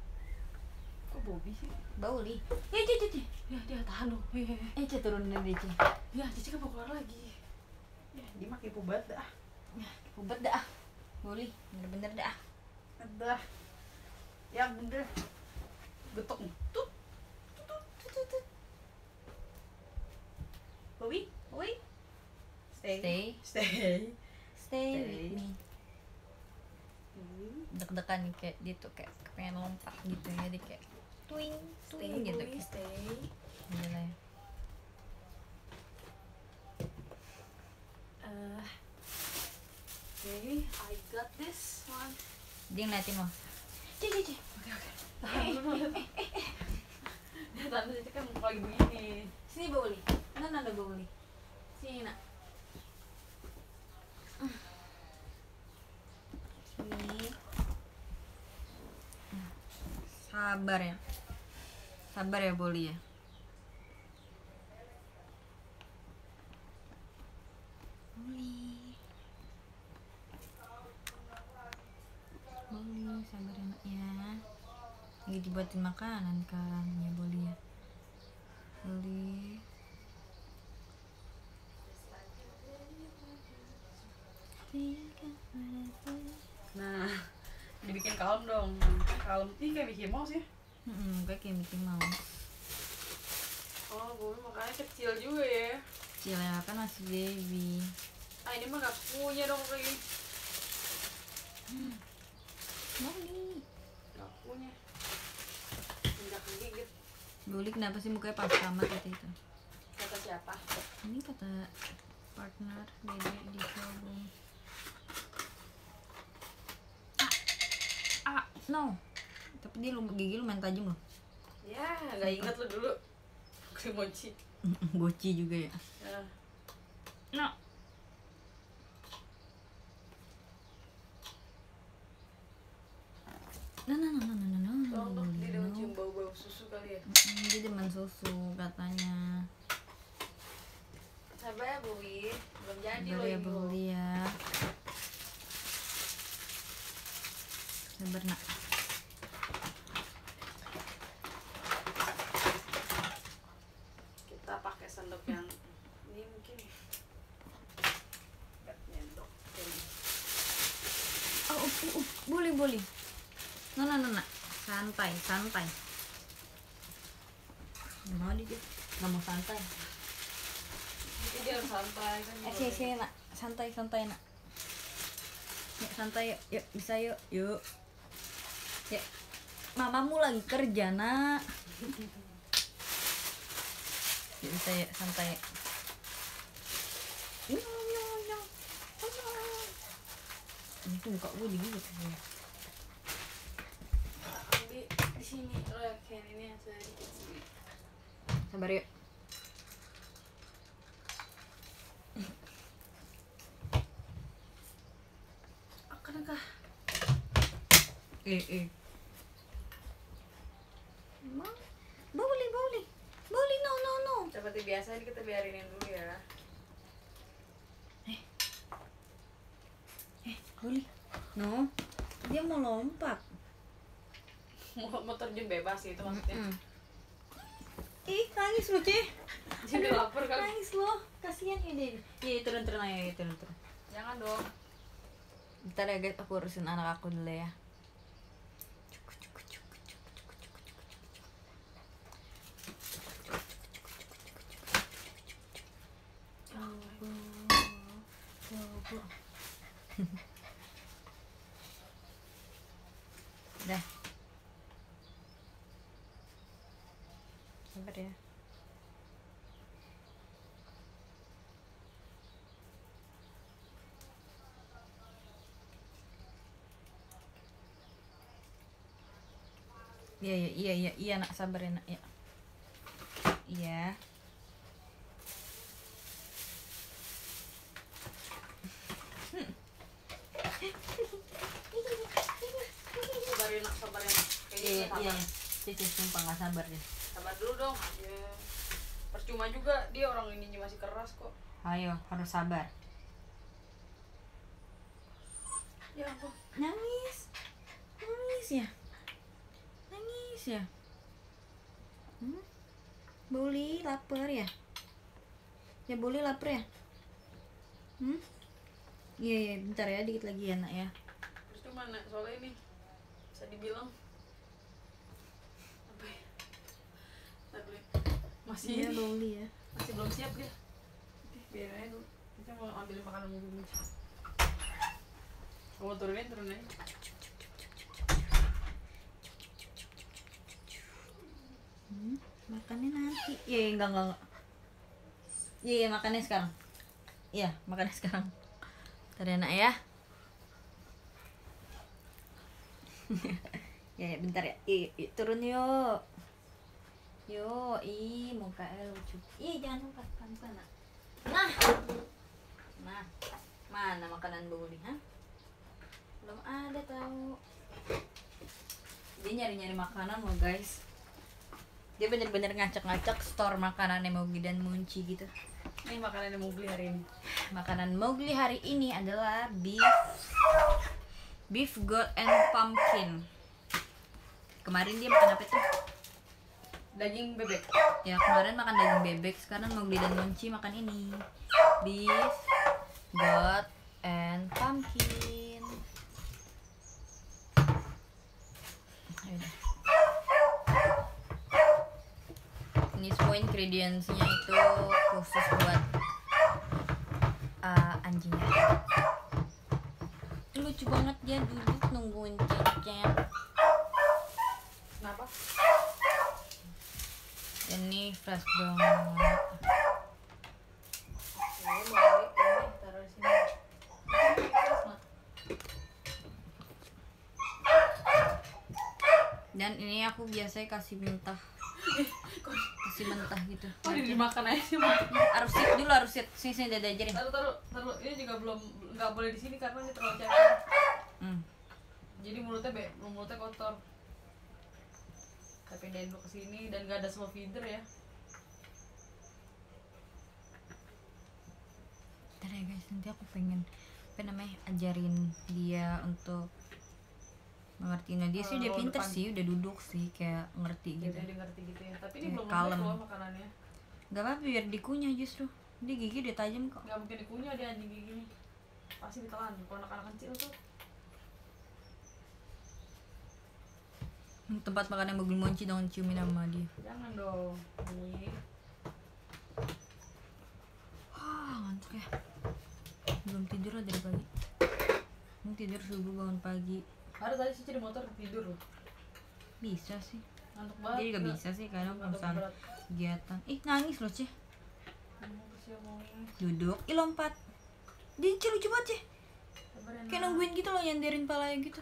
Bobby sih? Bauli. Ya, ya, ya, ya. Ya, dia tahan loh. Eh, eh, eh. Eh, Cek turunin dari Cek. Ya, Cici kan mau keluar lagi. Ya, dia makin pubat dah. Ubet dah. Bauli, bener-bener dah. Dah. Ya, bener. Getok nih. Tut. Tut, tut, tut, tut. Bobby, Bobby. Stay. Stay. Stay. Stay Stay. with me. Deg-degan nih kayak dia tuh kayak pengen lompat gitu ya dia kayak twing twing gitu stay. Gila ya. Uh, okay, I got this one. Dia ngeliatin lo. Cek, cek, cek. Oke, oke. Tante Cici kan lagi begini. Sini Bauli. Mana ada Bauli? Sini nak. Sini. Sabar ya. Sabar ya Bauli ya. Bauli. Bauli. lagi dibuatin makanan kan ya boleh ya boleh nah dibikin kalem dong kalem ih kayak Mickey Mouse ya Hmm, kayak kayak Mickey Mouse oh gue makanya kecil juga ya. Kecil ya kan masih baby. Ah ini mah gak punya dong kayak gini. Molly gak punya. Tidak kegigit Boleh kenapa sih mukanya pas sama kata itu? Kata siapa? Ini kata partner dede di showroom. Ah, ah no Tapi dia lu, gigi lu main tajam loh. Ya gak inget lu dulu. Krimochi Goci juga ya. Ya. No. Nah, nah, nah, nah, nah, nah, nah, tolong dong dia nah, nah. cium bau-bau susu kali ya. Mm, Dia demen susu katanya. Sabar ya Bowi belum jadi Sabar loh ya ibu Buli ya. Sabar nak kita pakai sendok yang ini mungkin Nggak nyendok Ini. Oh, uh, uh, uh, boleh boleh. Nona nona, santai santai. Mau dia, nggak mau santai. Jadi dia harus santai kan Eh sini sini nak, santai santai nak. Yuk santai yuk, yuk bisa yuk, yuk. Yuk, mamamu lagi kerja nak. Yuk bisa yuk santai. Yuk. Ini tuh muka gue digigit. di di sini lo kayak ini yang saya dikit Sabar yuk. akan kah Eh, eh. Ma, boleh, boleh. Boleh, no, no, no. seperti biasa ini kita biarinin dulu ya Eh, boleh. No. Dia mau lompat. mau mau terjun bebas itu maksudnya Mm-mm. Ih, nangis lo, Ceh. jadi lapar kali Nangis lo. Kasihan ini. Iya, turun turun aja, turun turun. jangan dong Bentar ya guys, aku urusin anak aku dulu ya. Dah. Sabar ya. Iya iya iya iya iya nak sabar ya nak ya. Iya. nak sabarin nak Iya gitu iya. sabar Cici sumpah nggak sabar deh. sabar dulu dong ya percuma juga dia orang ininya masih keras kok Ayo harus sabar. ya ampun Nangis. Nangis ya. Ya. Hmm? Boleh lapar ya? Ya boleh lapar ya? Hmm? Iya iya bentar ya dikit lagi ya nak ya. terus cuma nak soalnya ini bisa dibilang apa ya ya. masih ini boleh ya. masih belum siap dia biar aja dulu kita mau ambil makanan dulu kamu turunin turun aja Hmm, makannya nanti. Iya, iya, enggak, enggak. Iya, iya, makannya sekarang. Iya, makannya sekarang. Ntar ya, nak ya. ya, ya, bentar ya. Ih, ih, turun yuk. Yuk, ih, mukanya lucu. Ih, jangan lupa pelan nak. Nah. Nah. Mana makanan buli, ha? Belum ada tahu. Dia nyari-nyari makanan loh, guys dia bener-bener ngacak-ngacak store makanannya Mowgli dan Munci gitu. Ini makanan beli hari ini. Makanan Mowgli hari ini adalah beef beef goat and pumpkin. Kemarin dia makan apa tuh Daging bebek. ya kemarin makan daging bebek sekarang Mowgli dan Monci makan ini. Beef goat and pumpkin Ayo deh. Ini semua ingredientsnya itu khusus buat uh, anjingnya. Lucu banget dia duduk nungguin cecep Kenapa? ini fresh banget dan ini aku biasanya kasih mentah kasih mentah gitu Oh, ini dimakan aja harus sit dulu harus sit sini sini dada ajarin Taruh, taruh, taruh. Ini juga belum nggak boleh di sini karena ini terlalu cair. hmm. Jadi mulutnya be, mulutnya kotor. Tapi pindahin dulu ke sini dan gak ada slow feeder ya. Ntar ya guys nanti aku pengen apa namanya ajarin dia untuk mengerti nah dia sih udah pinter depan. sih udah duduk sih kayak ngerti Gitu dia ngerti gitu ya. Tapi ini Kayak belum kalem. loh makanannya. nggak apa-apa biar dikunyah justru dia gigi udah tajam kok Gak mungkin dikunyah dia anjing gini. Pasti ditelan. Kalau anak-anak kecil tuh. tempat makan yang bagul monci dong ciumin sama dia Jangan dong. Nih. ah ngantuk ya belum tidur loh dari pagi Ini tidur subuh bangun pagi Ada tadi sih di motor tidur loh. bisa sih Ngantuk banget. dia juga bisa sih kadang berat. kegiatan ih nangis loh ceh ya duduk ih lompat dia Ceh, lucu banget ceh ya, kayak nungguin gitu loh nyanderin palanya gitu.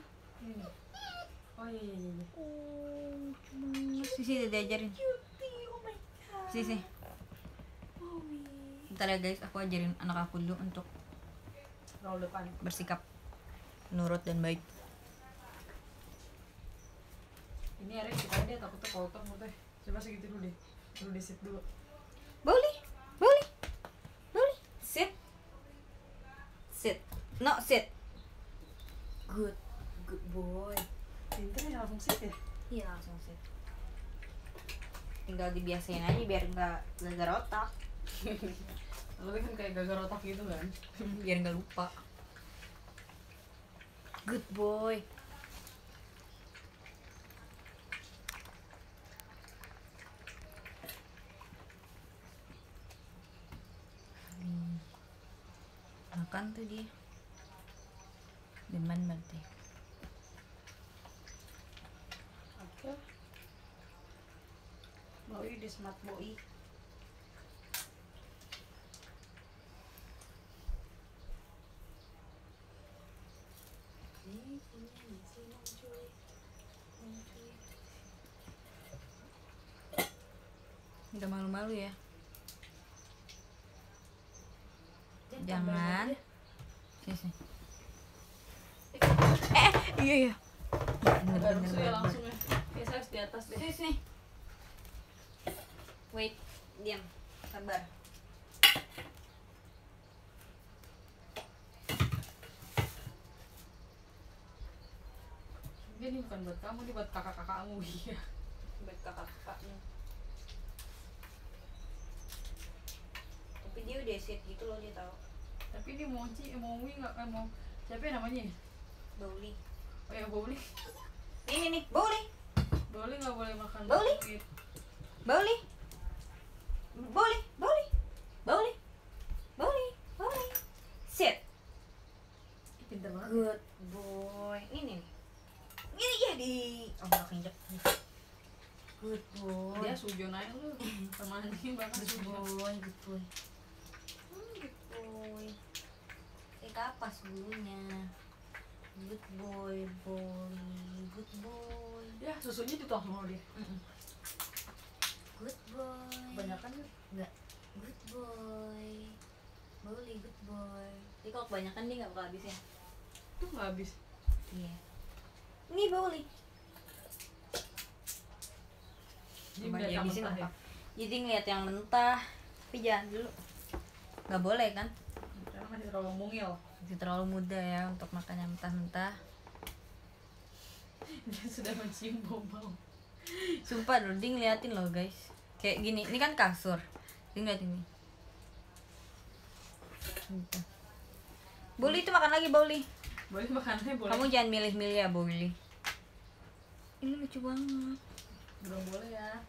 Oh iya iya iya. oh cuma sisi diajarin Oh my god. sisi Ntar ya guys, aku ajarin anak aku dulu untuk Roll depan. bersikap nurut dan baik. Ini airnya kita dia takutnya kotor mulutnya. Coba segitu dulu deh. Dulu di sit dulu. Boleh, boleh, boleh. Sit, sit, no sit. Good, good boy. Pinter ya langsung sit ya. Iya langsung sit. Tinggal dibiasain aja biar nggak gagar otak, Lalu kan kayak gagal otak gitu kan. biar nggak lupa. Good boy. Makan tuh dia. Demen berarti. Oke. Boy di smart boy. Udah malu-malu ya. Jangan. Sini, sini. Eh, iya iya. Bener, Gak bener, harus ya bener, langsung ya. Biasa harus di atas deh. Sini, sini. Wait, diam. Sabar. Ini bukan buat kamu, ini buat kakak-kakakmu iya. Buat kakak-kakaknya. Tapi dia udah set gitu loh, dia tahu. Tapi ini mau Ci, mau Wi nggak eh, mau siapa ya namanya? Bowli. Oh ya Bowli. Ini nih, Bowli. Bowli nggak boleh makan Bowli? Bowli. Bowli, Bowli. Bowli. Bowli, Bowli. Sit. Pinter banget. Good boy. Ini nih. Ini ya di Oh, nggak keinjek. Good boy. Dia sujon aja lu sama anjing bahkan good sujon. good boy. Hmm, good boy. Eh kapas bulunya. Good boy, boy, good boy. Ya susunya dituang sama dia. Mm-mm. Good boy. Kebanyakan ya. Enggak. Good boy. Bowli, good boy. Jadi kalau kebanyakan dia nggak bakal habis ya. Tuh nggak habis. Iya. Ini Bowli. Jadi mentah ya. apa? Jadi ngeliat yang mentah. Tapi jangan dulu. Nggak boleh kan? Karena masih terlalu mungil. Masih terlalu muda ya untuk makan yang mentah-mentah. dia sudah mencium bau-bau. Sumpah dulu, dia ngeliatin loh guys. Kayak gini, ini kan kasur. Ngeliatin nih Sumpah. Boli itu makan lagi Boli boleh makannya boleh Kamu jangan milih-milih ya Boli Ini lucu banget. Belum boleh ya.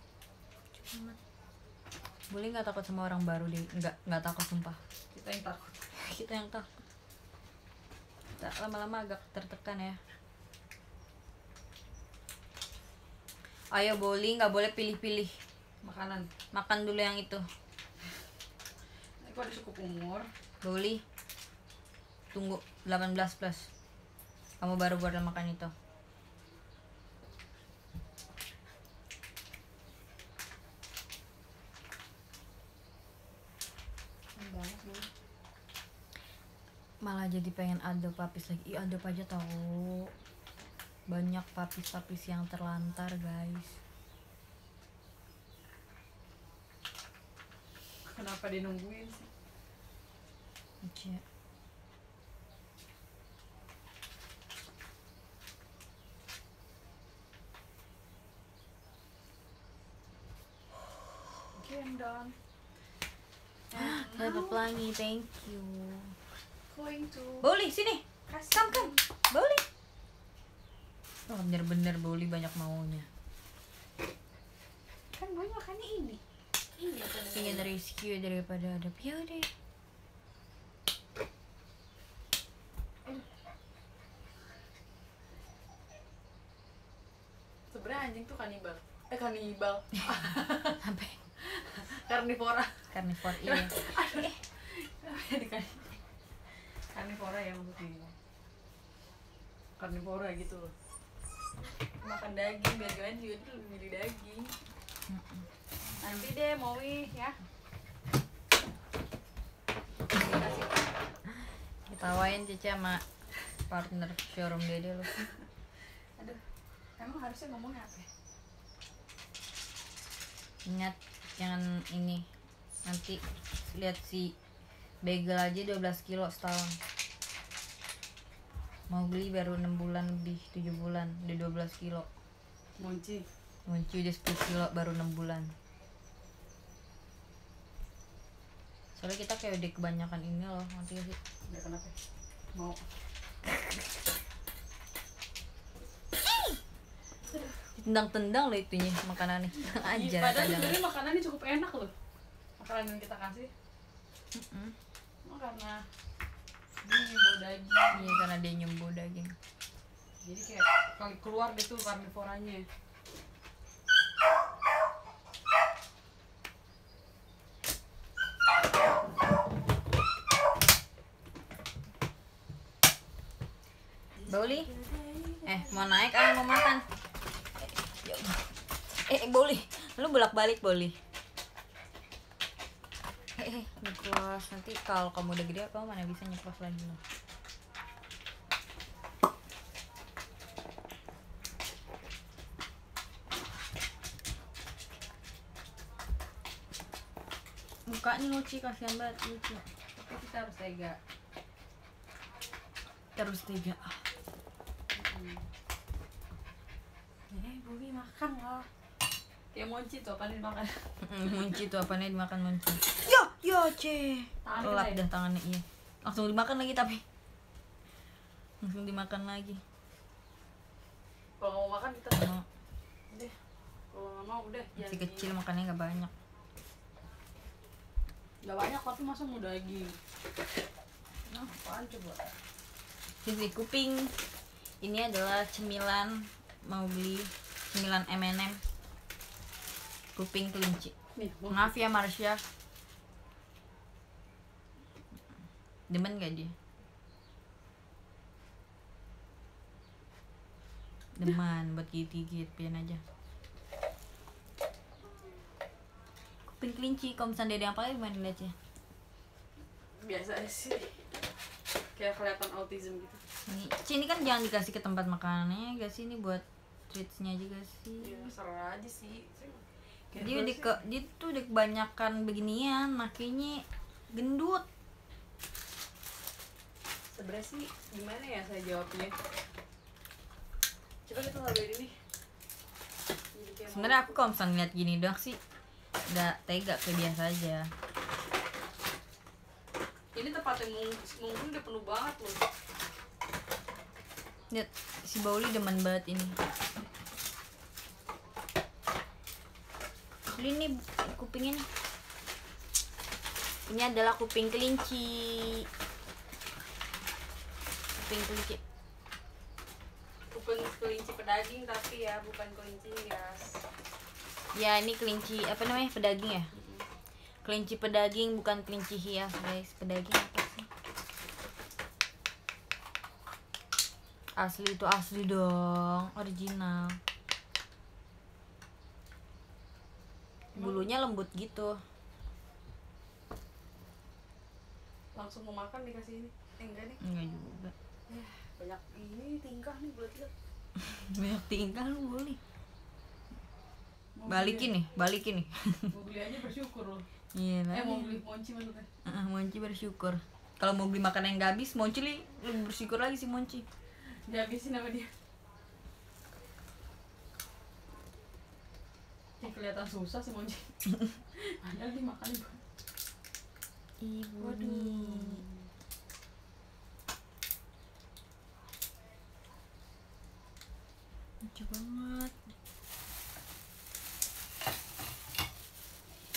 Boli gak takut sama orang baru deh Nggak, nggak takut sumpah. Kita yang takut. Kita yang takut lama-lama agak tertekan ya. Ayo Boli nggak boleh pilih-pilih makanan. Makan dulu yang itu. Aku ada cukup umur? Boli Tunggu 18 plus. Kamu baru boleh makan itu banget nih Malah jadi pengen adop papis lagi. Ih adop aja tahu Banyak papis-papis yang terlantar guys. Kenapa dia nungguin sih? Oke. I'm done. Dapat pelangi, thank you going to Boli sini. Kam kam Boli Oh bener-bener Boli banyak maunya. Kan gue makannya ini. Ini apa namanya? Pengen rescue daripada ada deh. Sebenarnya anjing tuh kanibal. Eh kanibal. Sampai karnivora. Karnivor iya. Jadi kan karnivora ya maksudnya. Karnivora gitu loh. Makan daging biar gimana juga dia lebih milih daging. Nanti deh Mowi ya. Ketawain Cici sama partner showroom dede lu aduh emang harusnya ngomongnya apa ya? Ingat jangan ini. Nanti lihat si bagel aja 12 kilo setahun Mau beli baru 6 bulan lebih 7 bulan Udah 12 kilo. Monci Muncul udah 10 kilo baru 6 bulan. Soalnya kita kayak udah kebanyakan ini loh Nanti sih? Ya kenapa? Mau. Tendang-tendang loh itunya makanannya. Iya, Aja padahal sebenarnya makanannya cukup enak loh. Makanan yang kita kasih. Mm-mm. Cuma karena ini bau daging. Iya karena dia nyumbu daging. Jadi kayak kali keluar deh tuh karnivoranya Boli? Eh mau naik ah mau makan. Eh, eh Boli Lu bolak balik Boli Eh nyeplos Nanti kalau kamu udah gede kamu mana bisa nyeplos lagi loh Mukanya lucu kasihan banget lucu. Tapi kita harus tega. Terus tiga eh Bobi makan lah kayak monci tuh apa nih makan munci tuh apa nih dimakan munci yo yo ce Tangannya lap kena ya? dah tangannya iya. Langsung dimakan lagi tapi. Langsung dimakan lagi. Kalau mau makan kita Mau. deh kalau nggak mau udah. Masih kecil makannya nggak banyak. Nggak banyak tapi masa mau daging nah apaan coba? Sisi kuping. Ini adalah cemilan. Mau beli cemilan M&M kuping kelinci. Maaf ya Marsha demen gak dia? Demen buat gigit-gigit pian aja. Kuping kelinci kalau misalnya dede yang pakai gimana liatnya? Biasa sih. Kayak kelihatan autism gitu. Ini ini kan jangan dikasih ke tempat makanannya gak sih? Ini buat treatsnya juga sih. Ya serah aja sih. Kayak dia udah sih, ke dia tuh udah kebanyakan beginian makanya gendut sebenarnya sih gimana ya saya jawabnya? Coba kita cobain ini. Sebenarnya aku kalau misalnya ngeliat gini doang sih nggak tega kayak biasa aja. Ini tempatnya mung- mungkin udah penuh banget loh. Lihat si Bauli demen banget ini. Beli nih kuping ini ini adalah kuping kelinci kuping kelinci. Bukan kelinci pedaging tapi ya bukan kelinci hias. Ya ini kelinci apa namanya pedaging ya? Kelinci pedaging bukan kelinci hias guys. Pedaging apa sih? Asli itu asli dong original. Bulunya lembut gitu. Langsung mau makan dikasih ini. Eh, enggak nih. Enggak juga ya banyak ini tingkah nih bulat lihat. Banyak tingkah lu boleh. Balikin nih balikin nih. Mau beli aja bersyukur loh. Iya eh mau beli monci maksudnya uh, Monci bersyukur. Kalau mau beli makanan yang gak habis Monci li lebih bersyukur lagi sih Monci dihabisin sama dia. Yang kelihatan susah sih monci padahal dia makannya banyak ibu nih lucu banget.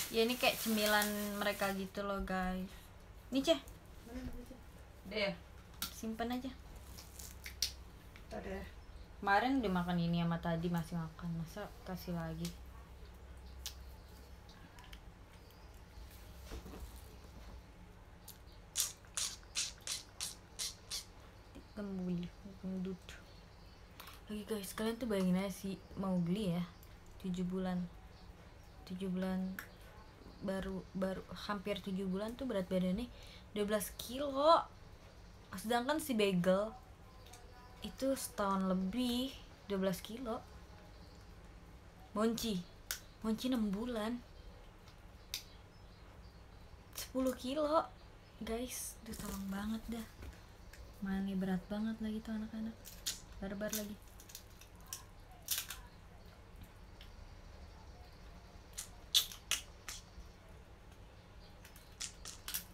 Ya ini kayak cemilan mereka gitu loh guys. Ini ceh. Deh ya? Simpen aja. Tadi kemarin udah makan ini sama tadi masih makan. Masa kasih lagi kembuli gendut lagi guys kalian tuh bayangin aja sih mau beli ya 7 bulan. 7 bulan baru baru hampir 7 bulan tuh berat badannya 12 kilo. Sedangkan si bagel itu setahun lebih 12 kilo. Monci Monci 6 bulan. 10 kilo guys. Duh tolong banget dah. Mana berat banget lagi tuh anak-anak. Barbar lagi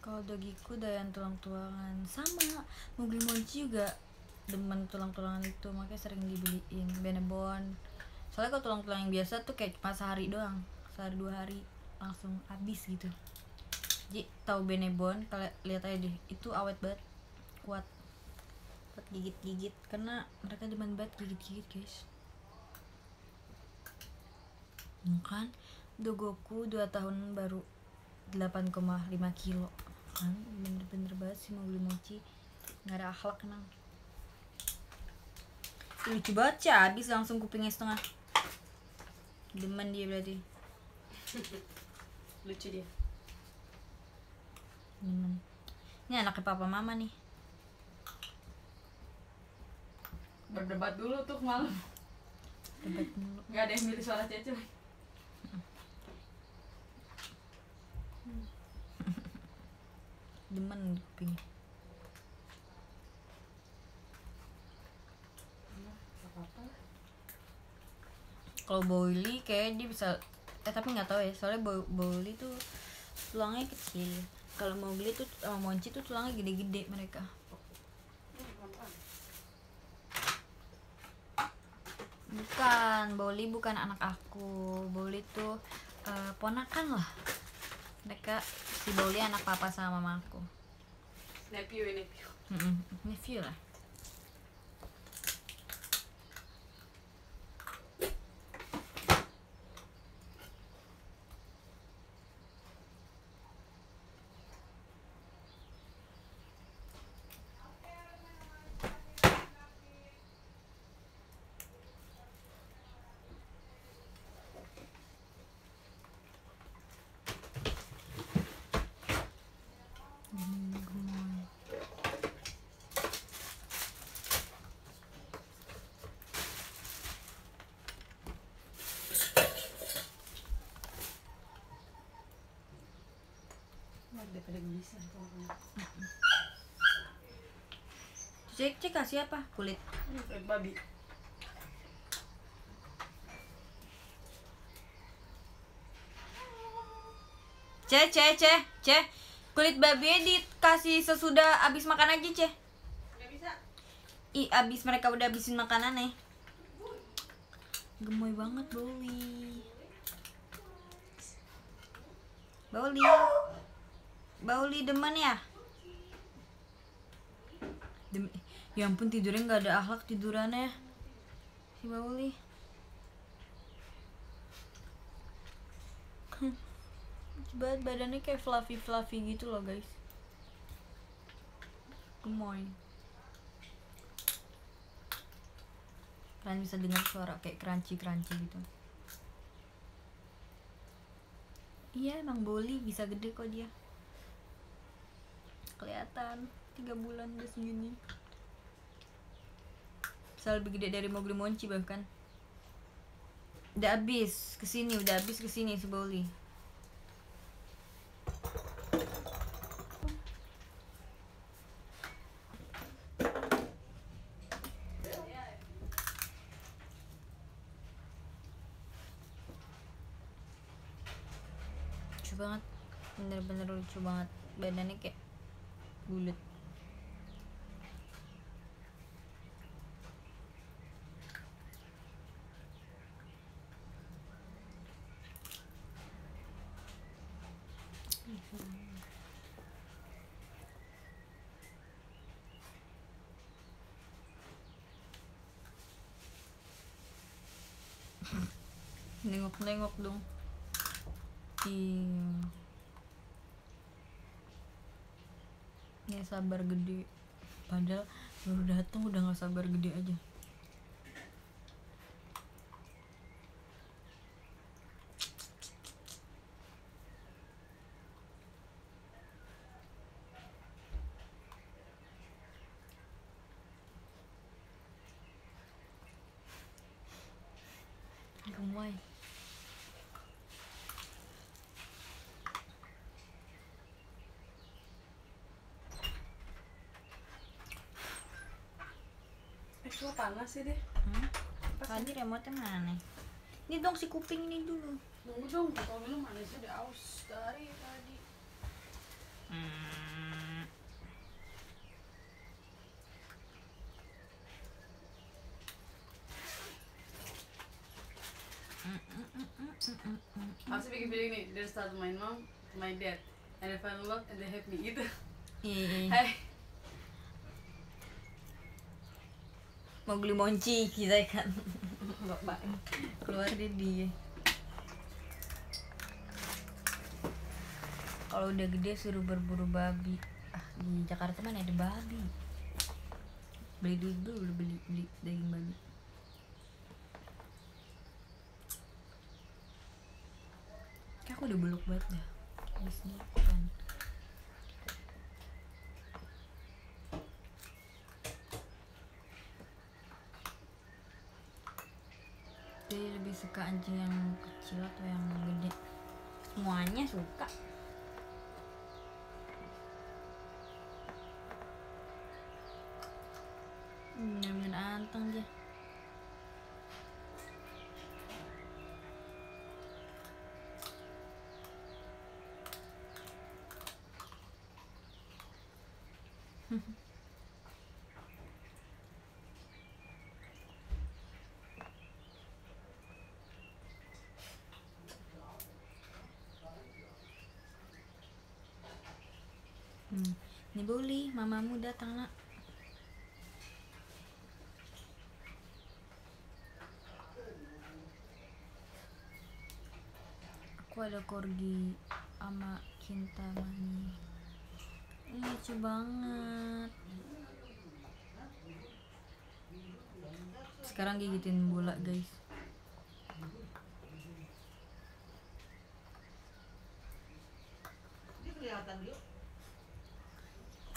kalau dogiku doyan tulang-tulangan sama. Beli monci juga demen tulang-tulangan itu makanya sering dibeliin. Benebon. Soalnya kalau tulang-tulang yang biasa tuh kayak cuma sehari doang. Sehari dua hari langsung habis gitu. Jadi tahu benebon? Kalian lihat aja deh. Itu awet banget. Kuat. Buat gigit-gigit. Karena mereka demen banget gigit-gigit guys. Kan dogoku 2 tahun baru 8,5 kilo kan bener-bener banget sih beli mochi. Nggak ada akhlak nang lucu banget sih habis langsung kupingnya setengah. Demen dia berarti. Lucu dia. Demen. Ini anaknya papa mama nih. Berdebat dulu tuh malam. Debat mulu nggak ada yang milih suara cece demen apa-apa kalau Boily kayak dia bisa eh tapi nggak tahu ya. Soalnya Bo- Boily tuh tulangnya kecil. Kalau Mowgli tuh sama Monci tuh tulangnya gede-gede mereka. Bukan Bouli bukan anak aku. Bouli tuh eh, ponakan lah mereka si Bouli anak papa sama mama aku nephew ya nephew. Mm-mm, nephew lah cek cek kasih apa? Kulit. Babi. Ceh ceh ceh ce kulit babi dikasih sesudah abis makan aja ceh i abis mereka udah abisin makanan nih gemoy banget Boli. Boli. Bauli demen ya? Dem ya ampun tidurnya nggak ada akhlak tidurannya. Si Bauli. banget badannya kayak fluffy fluffy gitu loh guys gemoy kalian bisa dengar suara kayak crunchy crunchy gitu iya emang boli bisa gede kok dia kelihatan. Tiga bulan udah segini. Bisa lebih gede dari Mowgli Monci bahkan. Udah habis ke sini udah habis ke sini si Boli lucu banget bener-bener lucu banget badannya kayak bulat nengok-nengok dong. Iya ya sabar gede. Padahal baru datang udah nggak sabar gede aja gemoy Eh, kok panas sih deh. hmm? tadi remote mana nih ini dong si kuping ini dulu Nunggu dong, kalau minum manisnya udah aus dari tadi. Hmm. Aku sih bikin video ini, dari start my mom, my dad, and I fell in love and they hate me gitu. Iya. Hai, mau beli monci kita kan. Bapak keluar deh dia kalau udah gede suruh berburu babi. Ah di Jakarta mana ada babi? Beli dulu dulu beli beli daging babi. Kayak aku udah beluk banget dah. Habisnya kan jadi lebih suka anjing yang kecil atau yang gede? Semuanya suka. Bener-bener anteng dia Hmm. Ini Boli, mamamu datang nak. Aku ada korgi sama cinta mani. Ini lucu banget. Sekarang gigitin bola guys.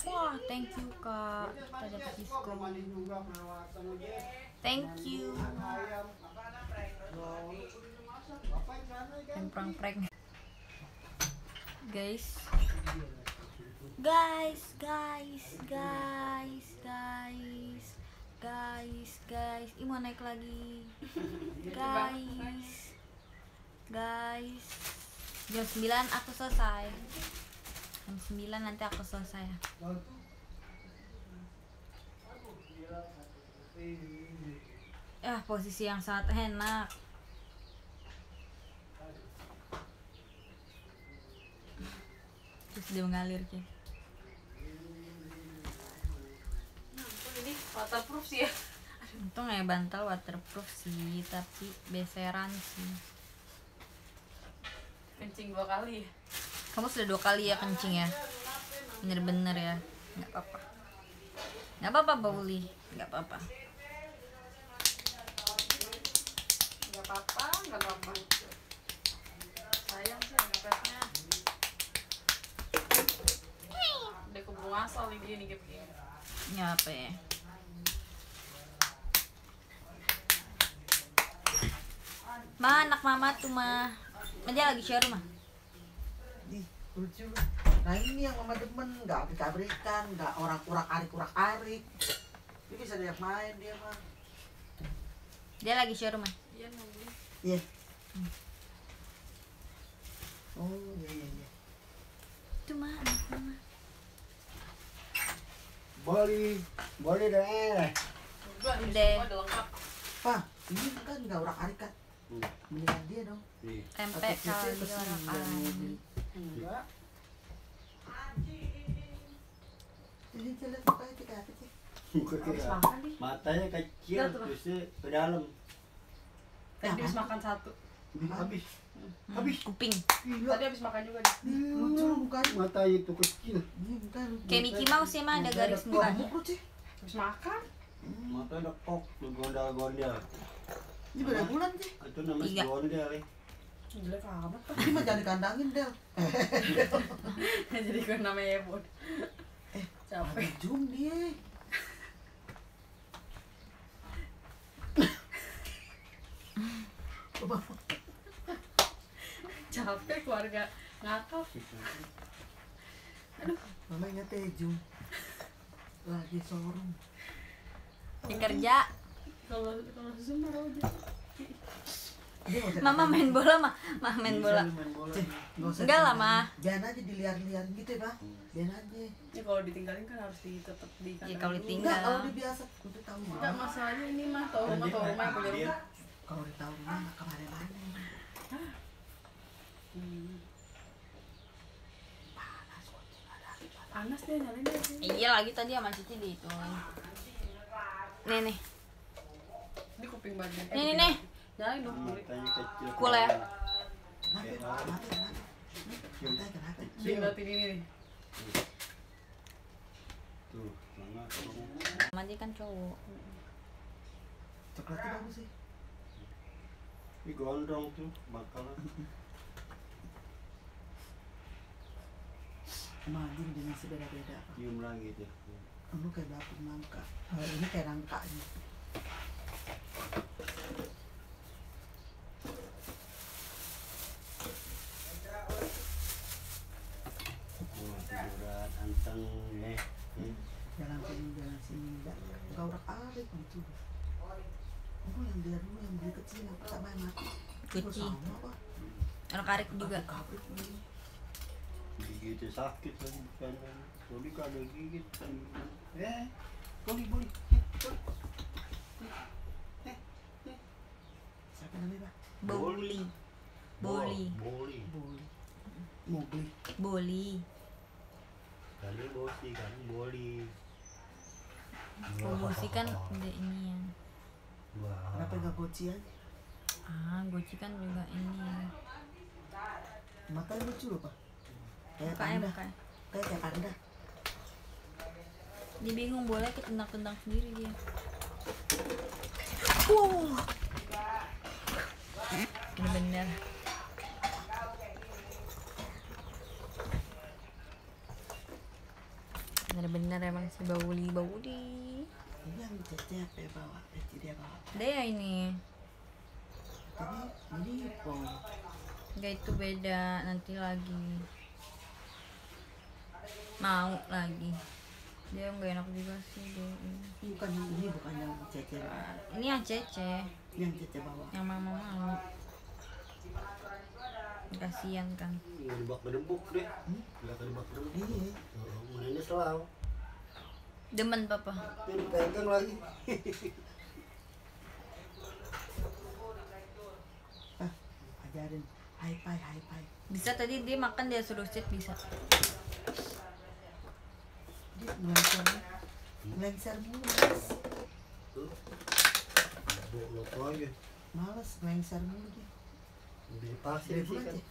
Wah, thank you kak. Kita dapat diskon. Mandi juga perawatan aja. Thank you. Yang prank-prank guys. Guys guys guys guys guys guys. Ini mau naik lagi. Guys. Guys. Jam 9 aku selesai. Jam 9 nanti aku selesai ya posisi yang sangat enak. Terus dia mengalir Ki. Nah, ini waterproof sih ya. Untung ya bantal waterproof sih tapi beseran sih. Kencing dua kali ya? Kamu sudah dua kali ya kencing ya? Bener-bener ya? Nggak apa-apa. Nggak apa-apa Bauli nggak apa-apa nggak apa-apa nggak apa-apa sayang sih ngepetnya udah keburu ngasal nih dia nih kayak begini nggak apa ya Ma, anak mama tuh mah. Dia lagi share mah. Ih, lucu. Nah ini yang mama demen, nggak abrik-abrikan, nggak orang kurak arik kurak arik. Dia bisa diajak main dia mah. Dia lagi share mah. Iya nungguin Iya. Oh iya iya iya. Anak mama. Boleh, boleh deh. udah Deh. udah lengkap Pak, ini kan nggak urak arik kan? Mendingan dia dong. Tempe kali bersih, orang nggak kali. mobil. enggak Jadi jelek mukanya tiga apa sih? matanya kecil terusnya ke dalam tadi habis makan satu habis Habis kuping. Gila. tadi habis makan juga nih Lucu lu mukanya. matanya itu kecil bukan. Kayak Mickey Mouse sih mah ada garis sih. habis makan matanya dekok tuh gondal-gondal Ini berapa bulan sih? itu namanya Tiga. gondel ya jelek amat Ini mah jangan dikandangin Del. jadi gue namanya Ebon Eh, capek Ada zoom dia. capek keluarga ngakak Mama ingat teh zoom. Lagi showroom. Di kerja. kalau kalau zoom aja usah Mama main bola mah. Mah main bola. Enggak lah, dikandangin. Ma. Jangan aja diliar-liar gitu ya, Pak. Biarin aja. ya kalau ditinggalin kan harus di tetap di Ya, kalau ditinggal. Enggak, kalau dia biasa, udah tahu Enggak mah. masalahnya ini mah tahu rumah tahu rumah punya rumah Kalau dia tahu rumah nggak ke mana-mana. Hmm. panas deh nyalain deh sini. Iya lagi tadi sama Cici di itu. Nih nih. ini kuping badan Nih, nih, nih. nyalain dong Cool ya? Kenapa? Ini tuh Mandi kan cowok. Coklatnya bagus sih. Ini gondrong tuh bakalan Mandi jenisnya beda-beda. Pak. cium lagi tuh Lu kayak batu nangka. Oh, ini kayak nangkanya. ya Hmm. Jalan sini, jalan sini. Enggak, enggak urak arik gitu. Yang dia dulu yang beli kecil yang pertama yang mati. Karik juga. Kabrik ini. gigitnya sakit lagi bukan Tadi kada gigit kan eh boleh boleh Siapa namanya, Pak? Boli. Boli. boleh Boleh. Mowgli. Boli. kali bosi kan boleh Promosi kan udah ini ya. Wah. Kenapa enggak goci aja? Ah, Goci kan juga ini ya. Matanya lucu loh, Pak. Kayak panda. mukanya. Kayak kayak panda. Dia bingung boleh ketendang-tendang sendiri dia. Wow. Bener-bener. Bener-bener emang si Bauli Bauli. Ini yang cecep ya bawa. Jadi dia bawa. Dia ini. Jadi ini. Enggak itu beda nanti lagi. Mau lagi. Dia enggak enak juga sih dia. ini. Ini bukan yang ini bukan yang cecep. Ini yang cece, Ini yang cecep bawa. yang mama mau. kasihan kan Mau dibak bedebuk deh. Nggak kedebak bedebuk. Iya. Oh, Mainnya selalu. Demen papa Ini dipegang lagi. Ah, ajarin. Hai pai, hai pai. bisa tadi dia makan dia suruh sit bisa Dia mulu. Males mulu dia. Udah kan. aja.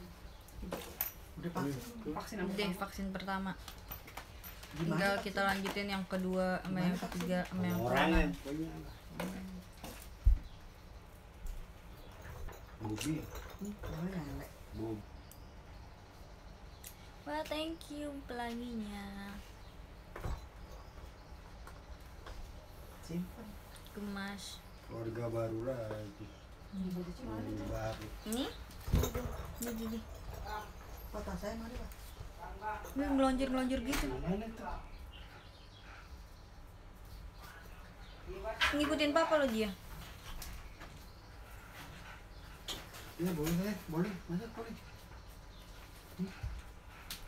Udah vaksin. vaksin apa deh vaksin pertama Gimana tinggal kita lanjutin yang kedua sama yang ketiga sama yang. Bobi. Namanya nenek. Bob. wah thank you pelanginya Simpen. gemas Keluarga baru lagi. Keluarga baru. ini ini ini Foto saya mana, Pak? Ini ngelonjor gitu ngikutin papa lo dia Ya boleh, boleh, masuk boleh.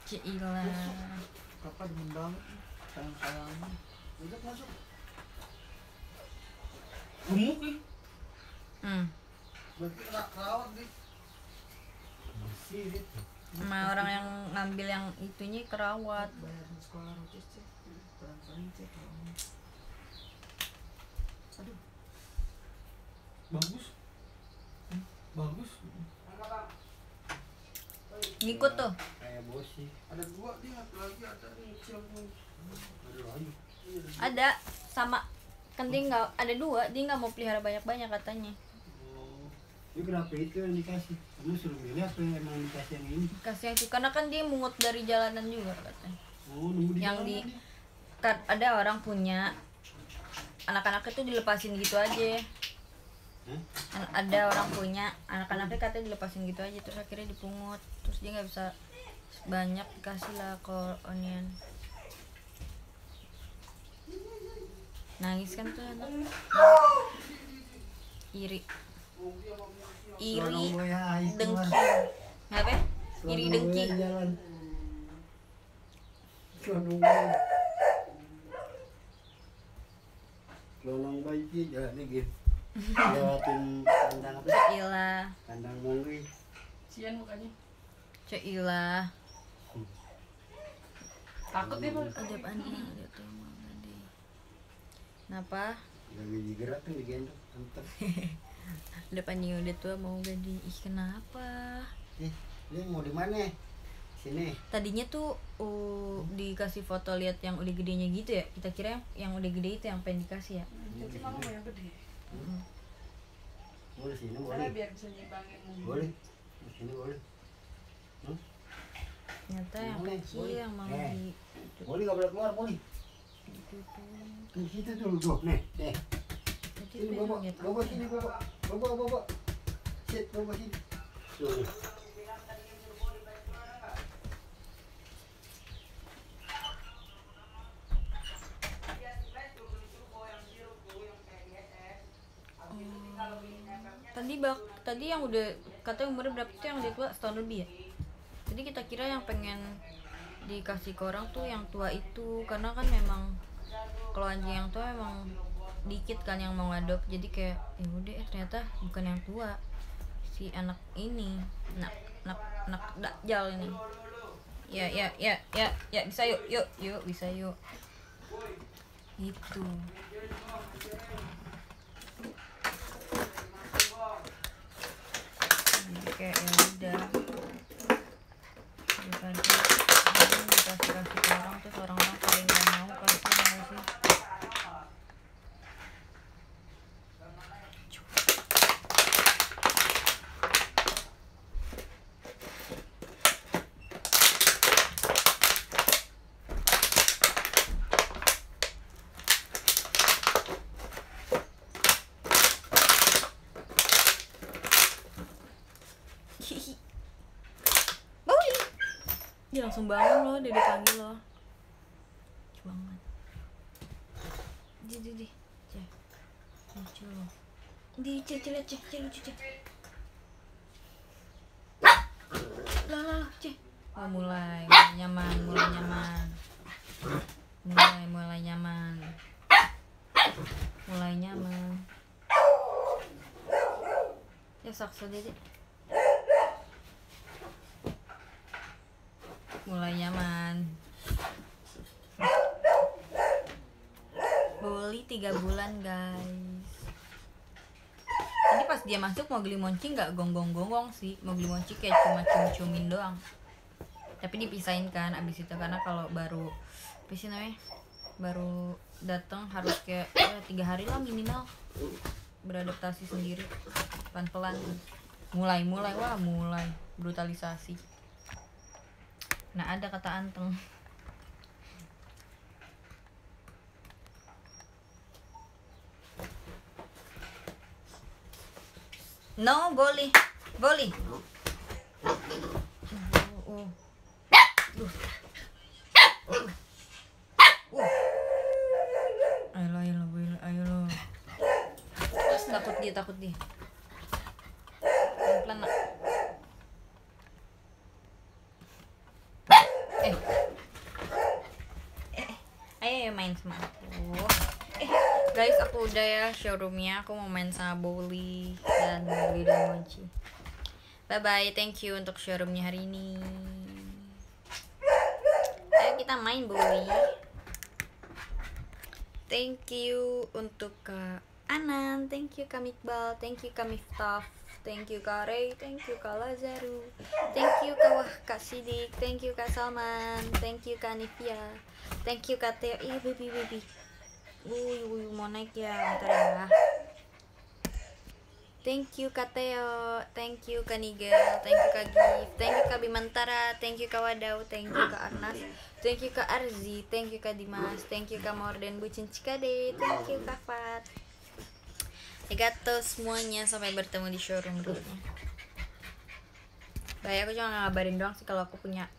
Cila Kakak demen banget. Sayang-sayangnya. Masuk, masuk. Gemuk nih. hmm. Berarti kena kerawat di. Masih. Sama orang yang ngambil yang itunya kerawat Bayarin sekolah rotis cek. Pelan-pelan cek. Aduh. Bagus. Hmm, Bagus. ngikut tuh Kayak bos sih. Ada dua dia, lagi ada. Ada lagi. ada sama dia nggak ada dua dia nggak mau pelihara banyak banyak katanya. Ini kenapa itu yang dikasih? Kamu suruh milih apa yang emang dikasih yang ini? kasih yang itu karena kan dia mungut dari jalanan juga katanya. Oh, nunggu di Yang di- kan ada orang punya anak-anak itu dilepasin gitu aja. Hah? An- ada orang punya anak-anaknya katanya dilepasin gitu aja terus akhirnya dipungut. Terus dia nggak bisa banyak dikasih lah ke onion. Nangis kan tuh anak? Iri iri dengki apa iri dengki buaya sih jalan nih gitu. Lewatin kandang apa? sih? Ila Kandang mongri. Cian mukanya Cila takut dia Pak. ada apaan nih ada tuh mau kenapa Udah biji gerak tuh digendong. Mantap. depan nih udah tua mau gede ih kenapa Eh, dia mau di mana? Sini. tadinya tuh uh, dikasih foto lihat yang udah gedenya gitu ya kita kira yang, yang udah gede itu yang pengen dikasih ya Jadi mama mau yang gede. Boleh sini Karena boleh. biar bisa nyimbangin. Boleh. Di Sini boleh. Hmm? ternyata yang Boleh, kecil boleh. yang mau Eh. di Boleh nggak boleh keluar boleh. Di situ dulu tuh, nih, nih. Sini pengen bawa, lihat bawa sini bawa, bawa bawa. Sit, bawa sini. Tuh. tadi bak tadi yang udah katanya umurnya berapa itu yang udah tua setahun lebih ya jadi kita kira yang pengen dikasih ke orang tuh yang tua itu karena kan memang kalau anjing yang tua memang dikit kan yang mau ngadop. Jadi kayak ya udah eh ternyata bukan yang tua si anak ini. Anak anak anak dakjal ini. Ya ya ya ya ya bisa yuk yuk yuk bisa yuk. Jadi kayak ya udah. Kasih ke orang terus orang-orang paling nggak mau kasih ya nggak sih Hihi. Bauli. Dia langsung bangun loh, dia dipanggil loh. Banget. Di di di. Cek. Lucu loh. Di cek cek cek cek lucu cek. lah lah cih oh mulai nyaman mulai nyaman mulai mulai nyaman mulai nyaman ya sakso dede mulai nyaman Boli tiga bulan guys. Tadi pas dia masuk mau beli monci nggak gonggong-gonggong sih. Mau beli monci kayak cuma cium-ciumin doang. Tapi dipisahin kan abis itu karena kalau baru Apa sih namanya Baru datang harus kayak ya, tiga hari lah minimal Beradaptasi sendiri. Pelan-pelan. Mulai-mulai wah mulai. Brutalisasi. Nah ada kata anteng No, oh. Duh. Uh. Ayo lo, ayo lo, ayo lo, ayo lo. Takut dia, takut dia. Pelan-pelan, nak. Eh. Eh, ayo, ayo main sama aku. Eh, guys, aku udah ya showroomnya. Aku mau main sama Bowly dan Bowly dan Mochi. Bye bye, thank you untuk showroomnya hari ini. Ayo kita main Bowly. Thank you untuk Kak Anan, thank you Kak Mikbal, thank you Kak Miftah, thank you Kak Ray, thank you Kak Lazaru, thank you Kak Wah Kak Sidik, thank you Kak Salman, thank you Kak Nivia, thank you Kak Teo, iya baby baby, Wuih, wuih, mau naik ya, bentar ya. Thank you Kak Teo, thank you Kak Nigel, thank you Kak thank you Kak Bimantara, thank you Kak Wadau, thank you Kak Arnas, thank you Kak Arzi, thank you Kak Dimas, thank you Kak Morden Bucin Cikade, thank you Kak Fat. Arigato semuanya, sampai bertemu di showroom berikutnya. Baik, aku cuma ngabarin doang sih kalau aku punya